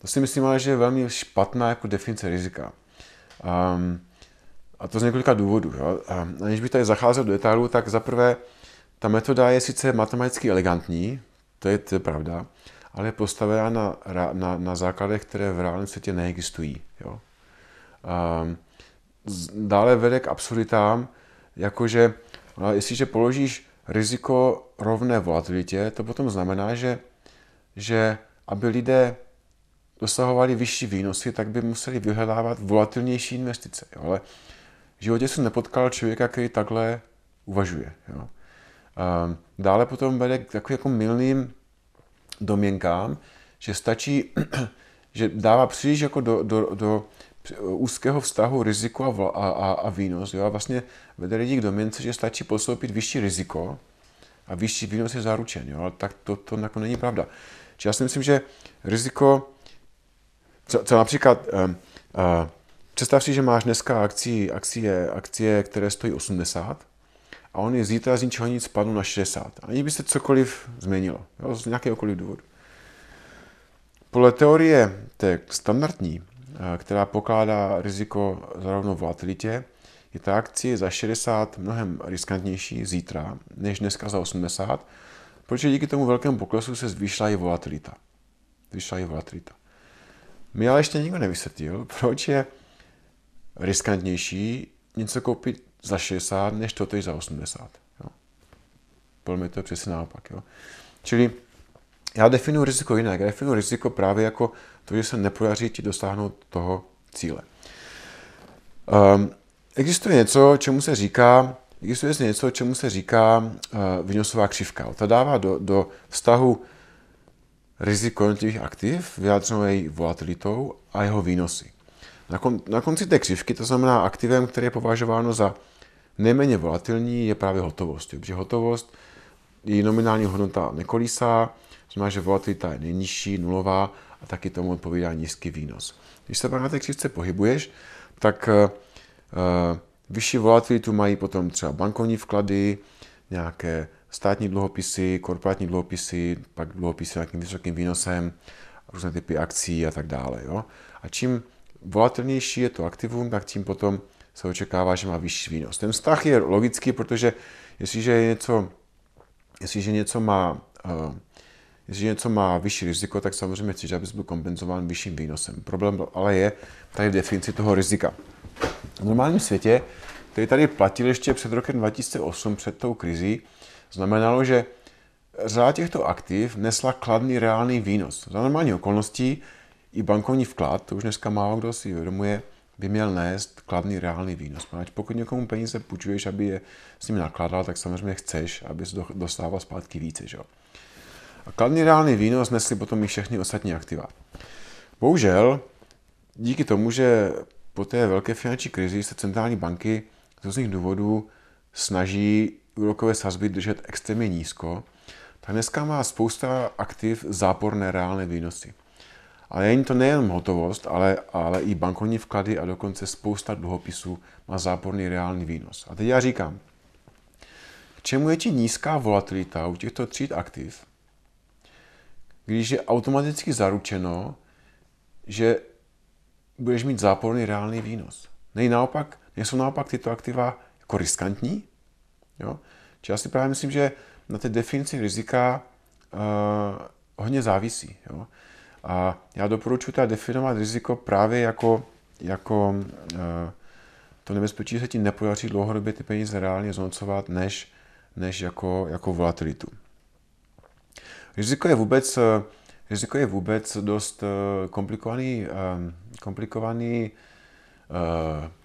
To si myslím ale, že je velmi špatná jako definice rizika. Um, a to z několika důvodů. Jo. Um, aniž bych tady zacházel do detailů, tak zaprvé ta metoda je sice matematicky elegantní, to je, to je pravda, ale je postavená na, na, na základech, které v reálném světě neexistují. Jo. Um, dále vede k absurditám, jakože jestliže položíš riziko rovné volatilitě, to potom znamená, že, že aby lidé dosahovali vyšší výnosy, tak by museli vyhledávat volatilnější investice. Jo. Ale v životě jsem nepotkal člověka, který takhle uvažuje. Jo. Dále potom vede k takovým jako milným domněnkám, že stačí, že dává příliš jako do, do, do úzkého vztahu riziko a, a, a výnos. Jo? A vlastně vede lidi k domněnce, že stačí postoupit vyšší riziko a vyšší výnos je zaručen. Jo? Tak to, to jako není pravda. Či já si myslím, že riziko, co, co například, uh, uh, představ si, že máš dneska akcie, akcie, akcie, které stojí 80 a oni zítra z ničeho nic spadnou na 60. Ani by se cokoliv změnilo, jo? z nějakéhokoliv důvodu. Podle teorie té standardní, Eh, která pokládá riziko za rovnou volatilitě, je ta akcie za 60 mnohem riskantnější zítra, než dneska za 80, protože díky tomu velkému poklesu se zvýšila i volatilita. Zvýšila i volatilita. Mi ale ještě nikdo nevysvětlil, proč je riskantnější něco koupit za 60, než to za 80. Jo. Podle mě to je přesně naopak. Jo. Čili já definuji riziko jinak. Já definuji riziko právě jako to, že se nepodaří ti dosáhnout toho cíle. Um, existuje něco, čemu se říká, existuje něco, čemu se říká uh, výnosová křivka. Ta dává do, do vztahu riziko jednotlivých aktiv, vyjádřenou její volatilitou a jeho výnosy. Na, kon, na konci té křivky, to znamená aktivem, které je považováno za nejméně volatilní, je právě hotovost. Protože hotovost, její nominální hodnota nekolísá, znamená, že volatilita je nejnižší, nulová a taky tomu odpovídá nízký výnos. Když se pak na té křivce pohybuješ, tak uh, vyšší volatilitu mají potom třeba bankovní vklady, nějaké státní dluhopisy, korporátní dluhopisy, pak dluhopisy s nějakým vysokým výnosem, různé typy akcí a tak dále. Jo? A čím volatilnější je to aktivum, tak tím potom se očekává, že má vyšší výnos. Ten vztah je logický, protože jestliže něco, jestliže něco má uh, Jestliže něco má vyšší riziko, tak samozřejmě chceš, aby byl kompenzován vyšším výnosem. Problém ale je tady v definici toho rizika. V normálním světě, který tady platil ještě před rokem 2008, před tou krizí, znamenalo, že řada těchto aktiv nesla kladný reálný výnos. Za normální okolností i bankovní vklad, to už dneska málo kdo si uvědomuje, by měl nést kladný reálný výnos. Pokud někomu peníze půjčuješ, aby je s ním nakládal, tak samozřejmě chceš, aby dostával zpátky více. Že? A kladný reálný výnos nesli potom i všechny ostatní aktiva. Bohužel, díky tomu, že po té velké finanční krizi se centrální banky z různých důvodů snaží úrokové sazby držet extrémně nízko, tak dneska má spousta aktiv záporné reálné výnosy. Ale není to nejen hotovost, ale, ale i bankovní vklady a dokonce spousta dluhopisů má záporný reálný výnos. A teď já říkám, k čemu je ti nízká volatilita u těchto tříd aktiv, když je automaticky zaručeno, že budeš mít záporný reálný výnos. Nej naopak, nejsou naopak tyto aktiva jako riskantní. Jo? Či já si právě myslím, že na té definici rizika uh, hodně závisí. Jo? A já doporučuji teda definovat riziko právě jako, jako uh, to nebezpečí, že se ti nepodaří dlouhodobě ty peníze reálně zhodnocovat, než, než jako, jako volatilitu. Riziko je vůbec, eh, riziko je vůbec dost eh, komplikovaný, eh, komplikovaný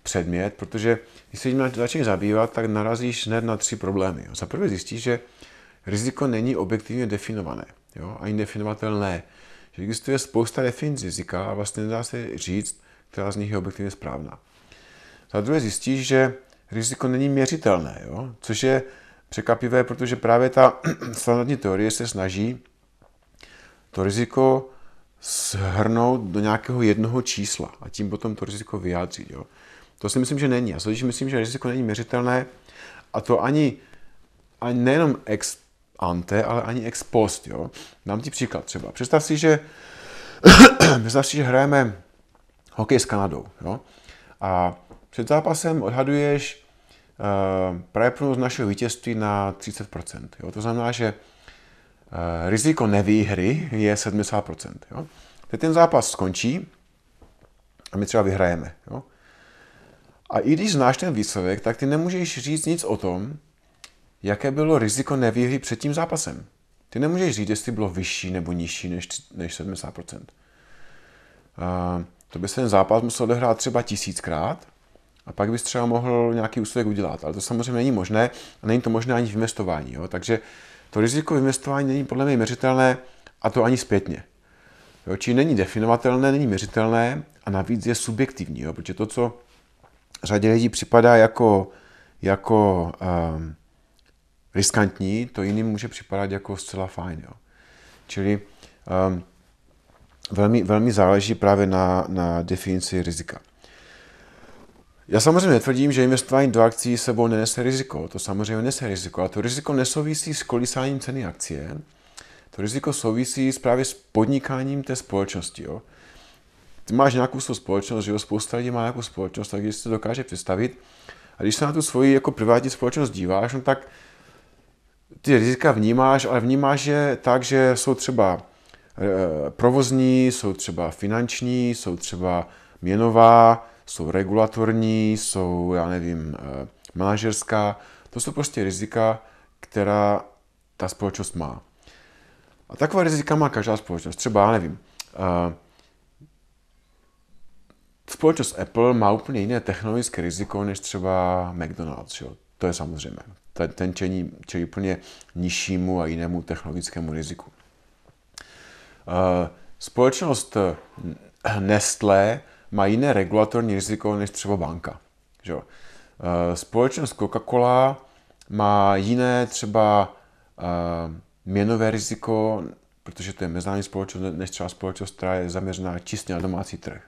předmět, protože když se tím začneš zabývat, tak narazíš hned na tři problémy. Za prvé zjistíš, že riziko není objektivně definované, jo? ani definovatelné. Že existuje spousta definic rizika a vlastně nedá se říct, která z nich je objektivně správná. Za druhé zjistíš, že riziko není měřitelné, jo? což je překvapivé, protože právě ta standardní teorie se snaží to riziko shrnout do nějakého jednoho čísla a tím potom to riziko vyjádřit. Jo. To si myslím, že není. Já si myslím, že riziko není měřitelné a to ani, ani nejenom ex ante, ale ani ex post. Jo. Dám ti příklad třeba. Představ si, že, představ si, že hrajeme hokej s Kanadou. Jo. A před zápasem odhaduješ pravděpodobnost našeho vítězství na 30%. Jo. To znamená, že uh, riziko nevýhry je 70%. Jo. Teď ten zápas skončí a my třeba vyhrajeme. Jo. A i když znáš ten výsledek, tak ty nemůžeš říct nic o tom, jaké bylo riziko nevýhry před tím zápasem. Ty nemůžeš říct, jestli bylo vyšší nebo nižší než, než 70%. A to by se ten zápas musel odehrát třeba tisíckrát a pak bys třeba mohl nějaký úsledek udělat. Ale to samozřejmě není možné a není to možné ani v investování. Jo? Takže to riziko investování není podle mě měřitelné a to ani zpětně. Jo? Či není definovatelné, není měřitelné a navíc je subjektivní, jo? protože to, co řadě lidí připadá jako, jako um, riskantní, to jiným může připadat jako zcela fajn. Jo. Čili um, velmi, velmi záleží právě na, na definici rizika. Já samozřejmě netvrdím, že investování do akcí sebou nenese riziko. To samozřejmě nese riziko, ale to riziko nesouvisí s kolísáním ceny akcie. To riziko souvisí právě s podnikáním té společnosti. Jo. Ty máš nějakou svou společnost, že jo, spousta lidí má nějakou společnost, tak když si to dokáže představit. A když se na tu svoji jako privátní společnost díváš, no tak ty rizika vnímáš, ale vnímáš je tak, že jsou třeba eh, provozní, jsou třeba finanční, jsou třeba měnová, jsou regulatorní, jsou, já nevím, eh, manažerská. To jsou prostě rizika, která ta společnost má. A taková rizika má každá společnost. Třeba, já nevím, eh, společnost Apple má úplně jiné technologické riziko než třeba McDonald's. Jo? To je samozřejmé ten čelí, čelí úplně nižšímu a jinému technologickému riziku. Eh, společnost Nestlé má jiné regulatorní riziko než třeba banka. Že? Eh, společnost Coca-Cola má jiné třeba eh, měnové riziko, protože to je mezinárodní společnost, než třeba společnost, která je zaměřená čistě na domácí trh.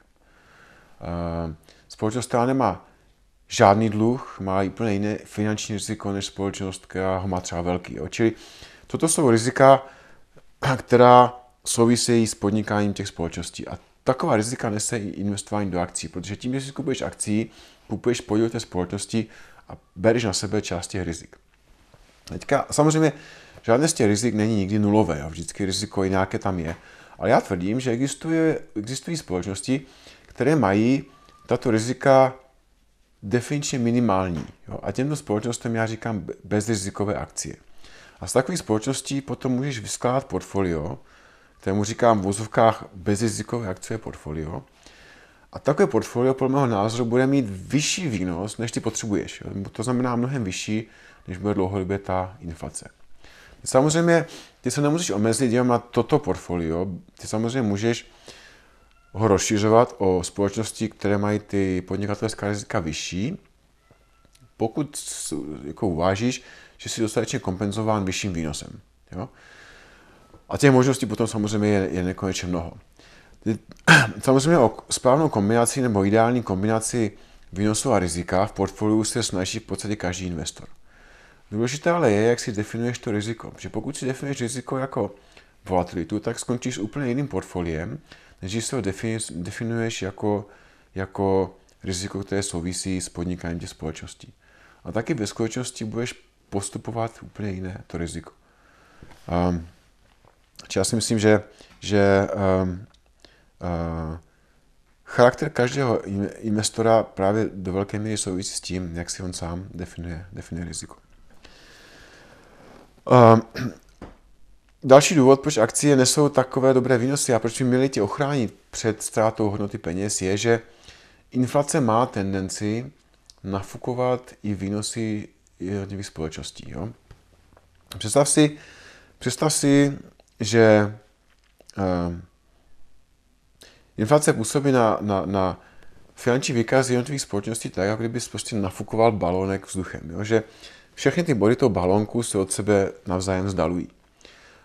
Společnost, která nemá žádný dluh, má úplně jiné finanční riziko než společnost, která ho má třeba velký. Čili toto jsou rizika, která souvisejí s podnikáním těch společností. A taková rizika nese i investování do akcí, protože tím, že si kupuješ akcí, kupuješ podíl té společnosti a bereš na sebe část těch rizik. Teďka samozřejmě žádné z těch rizik není nikdy nulové, jo. vždycky riziko i nějaké tam je. Ale já tvrdím, že existuje, existují společnosti, které mají tato rizika definičně minimální. Jo? A těmto společnostem já říkám bezrizikové akcie. A z takových společností potom můžeš vyskládat portfolio, kterému říkám v vozovkách bezrizikové akcie portfolio. A takové portfolio, podle mého názoru, bude mít vyšší výnos, než ty potřebuješ. To znamená mnohem vyšší, než bude dlouhodobě ta inflace. Samozřejmě, ty se nemusíš omezit jenom na toto portfolio, ty samozřejmě můžeš ho rozšiřovat o společnosti, které mají ty podnikatelská rizika vyšší, pokud jako uvážíš, že jsi dostatečně kompenzován vyšším výnosem. Jo? A těch možností potom samozřejmě je, je nekonečně mnoho. Samozřejmě o správnou kombinaci nebo ideální kombinaci výnosu a rizika v portfoliu se snaží v podstatě každý investor. Důležité ale je, jak si definuješ to riziko. Protože pokud si definuješ riziko jako volatilitu, tak skončíš úplně jiným portfoliem, než se ho definuješ jako, jako riziko, které souvisí s podnikáním těch společností. A taky ve skutečnosti budeš postupovat úplně jiné to riziko. Um, já si myslím, že, že um, uh, charakter každého investora právě do velké míry souvisí s tím, jak si on sám definuje, definuje riziko. Um, Další důvod, proč akcie nesou takové dobré výnosy a proč by měli tě ochránit před ztrátou hodnoty peněz, je, že inflace má tendenci nafukovat i výnosy jednotlivých společností. Jo? Představ si, představ si, že uh, inflace působí na, na, na finanční výkaz jednotlivých společností tak, jako kdyby prostě nafukoval balonek vzduchem. Jo? Že všechny ty body toho balonku se od sebe navzájem vzdalují.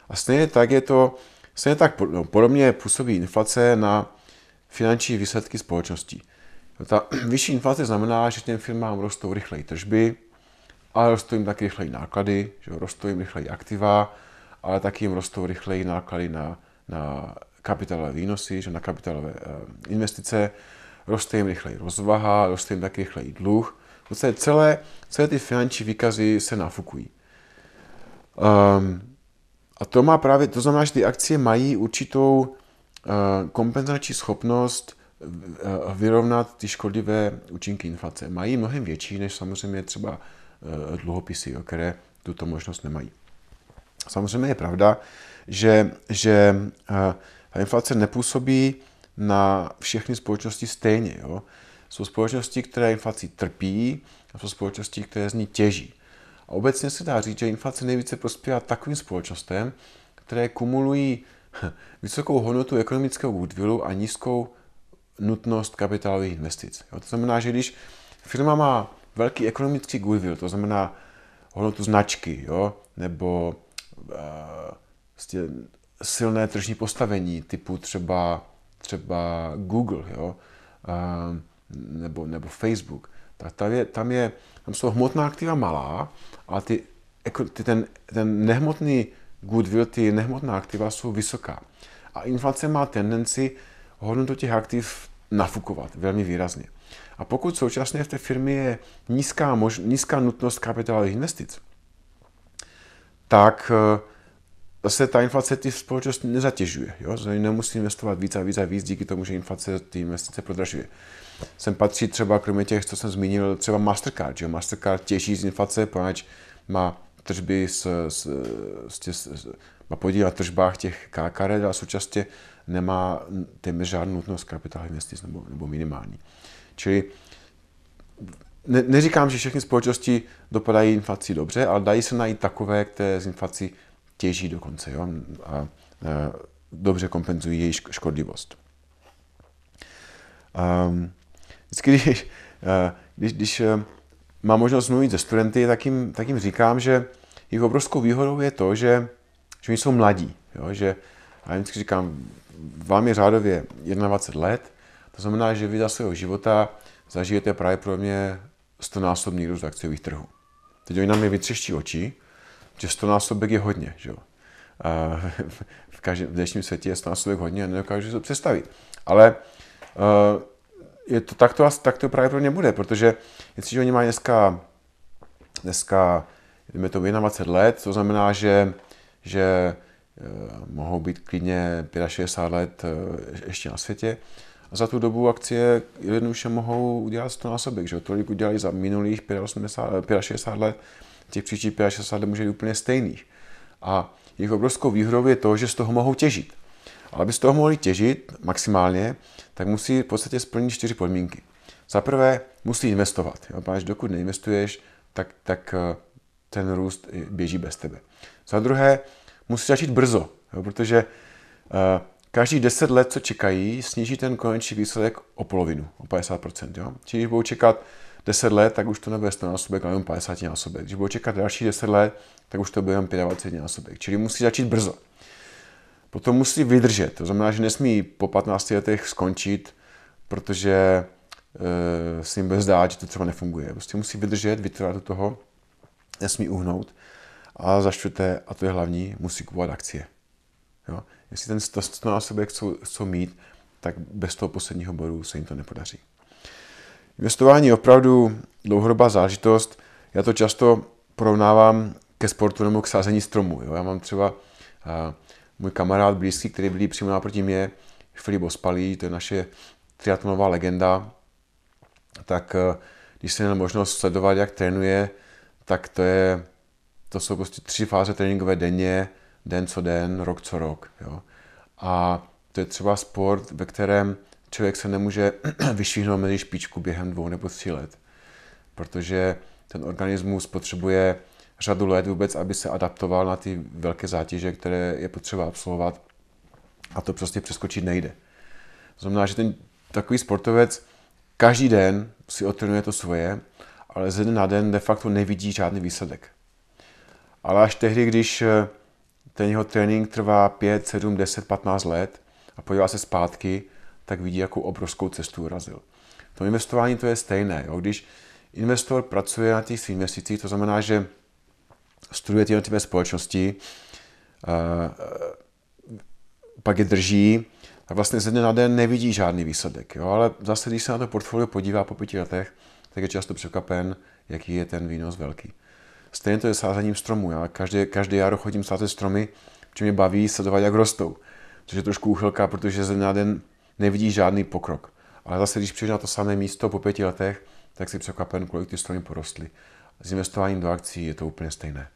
A stejně tak je to Stejně tak no, podobně působí inflace na finanční výsledky společností. Ta vyšší inflace znamená, že těm firmám rostou rychleji tržby, ale rostou jim taky rychleji náklady, že rostou jim rychleji aktiva, ale taky jim rostou rychleji náklady na, na kapitálové výnosy, že na kapitálové uh, investice, roste jim rychleji rozvaha, roste jim taky rychleji dluh. V celé, celé ty finanční výkazy se nafukují. Um, a to má právě, to znamená, že ty akcie mají určitou uh, kompenzační schopnost uh, vyrovnat ty škodlivé účinky inflace. Mají mnohem větší než samozřejmě třeba uh, dluhopisy, jo, které tuto možnost nemají. Samozřejmě je pravda, že, že ta inflace nepůsobí na všechny společnosti stejně. Jo. Jsou společnosti, které inflací trpí a jsou společnosti, které z ní těží. A obecně se dá říct, že inflace nejvíce prospívá takovým společnostem, které kumulují vysokou hodnotu ekonomického goodwillu a nízkou nutnost kapitálových investic. Jo, to znamená, že když firma má velký ekonomický goodwill, to znamená hodnotu značky, jo, nebo uh, silné tržní postavení typu třeba, třeba Google, jo, uh, nebo, nebo Facebook, tak tam, je, tam, je, tam jsou hmotná aktiva malá, a ty, ty ten, ten nehmotný goodwill, ty nehmotná aktiva jsou vysoká. A inflace má tendenci hodnotu těch aktiv nafukovat velmi výrazně. A pokud současně v té firmě je nízká, mož, nízká nutnost kapitálových investic, tak eh, zase ta inflace ty společnost nezatěžuje. Jo? Nemusí investovat víc a víc a víc díky tomu, že inflace ty investice prodražuje. Sem patří třeba, kromě těch, co jsem zmínil, třeba Mastercard. Že? Mastercard těží z inflace, poněvadž má tržby s, s, s, s, má podíl na tržbách těch karet a současně nemá téměř žádnou nutnost kapitálových investic nebo, nebo minimální. Čili ne, neříkám, že všechny společnosti dopadají inflací dobře, ale dají se najít takové, které z inflací těží dokonce jo? A, a dobře kompenzují její škodlivost. Um, vždycky, když, když, když mám možnost mluvit se studenty, tak jim, tak jim říkám, že jejich obrovskou výhodou je to, že, že oni jsou mladí. Jo? Že, a já vždycky říkám, vám je řádově 21 let, to znamená, že vy za svého života zažijete právě pro mě 100 násobný růst akciových trhů. Teď oni na mě vytřeští oči, že 100 násobek je hodně. Že jo? V, každém, v dnešním světě je 100 násobek hodně a nedokážu si to představit. Ale uh, je to, tak, to, tak to právě pro ně bude, protože jestliže oni mají dneska, dneska jdeme to 21 let, to znamená, že, že eh, mohou být klidně 65 let eh, ještě na světě. Za tu dobu akcie jednoduše mohou udělat 100 násobek, že tolik udělali za minulých 65, 65 let, těch příštích 65 let může být úplně stejných. A jejich obrovskou výhodou je to, že z toho mohou těžit. Ale aby z toho mohli těžit maximálně, tak musí v podstatě splnit čtyři podmínky. Za prvé musí investovat. Jo? Protože dokud neinvestuješ, tak, tak eh, ten růst běží bez tebe. Za druhé musí začít brzo, jo? protože uh, každý 10 let, co čekají, sníží ten konečný výsledek o polovinu, o 50%. Jo? Čili když budou čekat 10 let, tak už to nebude 100 násobek, ale jenom 50 násobek. Když budou čekat další 10 let, tak už to bude jen 25 násobek. Čili musí začít brzo. Potom musí vydržet. To znamená, že nesmí po 15 letech skončit, protože e, eh, si jim bude zdát, že to třeba nefunguje. Prostě musí vydržet, vytrvat do toho, nesmí uhnout. A za čtvrté, a to je hlavní, musí kupovat akcie. Jo? Jestli ten 100 násobek chcou, chcou mít, tak bez toho posledního bodu se jim to nepodaří. Investování je opravdu dlouhodobá zážitost. Já to často porovnávám ke sportu nebo k sázení stromů. Jo? Já mám třeba a, můj kamarád blízký, který byl přímo naproti mě, Filip Ospalý, to je naše triatlonová legenda, tak eh, když jsem měl možnost sledovat, jak trénuje, tak to, je, to jsou prostě tři fáze tréninkové denně, den co den, rok co rok. Jo. A to je třeba sport, ve kterém člověk se nemůže vyšvihnout mezi špičku během dvou nebo tří let, protože ten organismus potřebuje řadu let vůbec, aby se adaptoval na ty velké zátěže, které je potřeba absolvovat a to prostě přeskočit nejde. Znamená, že ten takový sportovec každý den si otrénuje to svoje, ale ze dne na den de facto nevidí žádný výsledek. Ale až tehdy, když eh, ten jeho trénink trvá 5, 7, 10, 15 let a podívá se zpátky, tak vidí, jakou obrovskou cestu urazil. To investování to je stejné. Jo? Když investor pracuje na těch svých investicích, to znamená, že studuje ty jednotlivé společnosti, pak je drží a vlastně ze dne na den nevidí žádný výsledek. Jo? Ale zase, když se na to portfolio podívá po pěti letech, tak je často překvapen, jaký je ten výnos velký. Stejně to je sázením stromů. Já každý, každý jaro chodím sázet stromy, protože mě baví sledovat, jak rostou. Což je trošku úchylka, protože ze na den nevidí žádný pokrok. Ale zase, když přijdeš na to samé místo po pěti letech, tak si překvapen, kolik ty stromy porostly. S investováním do akcí je to úplně stejné.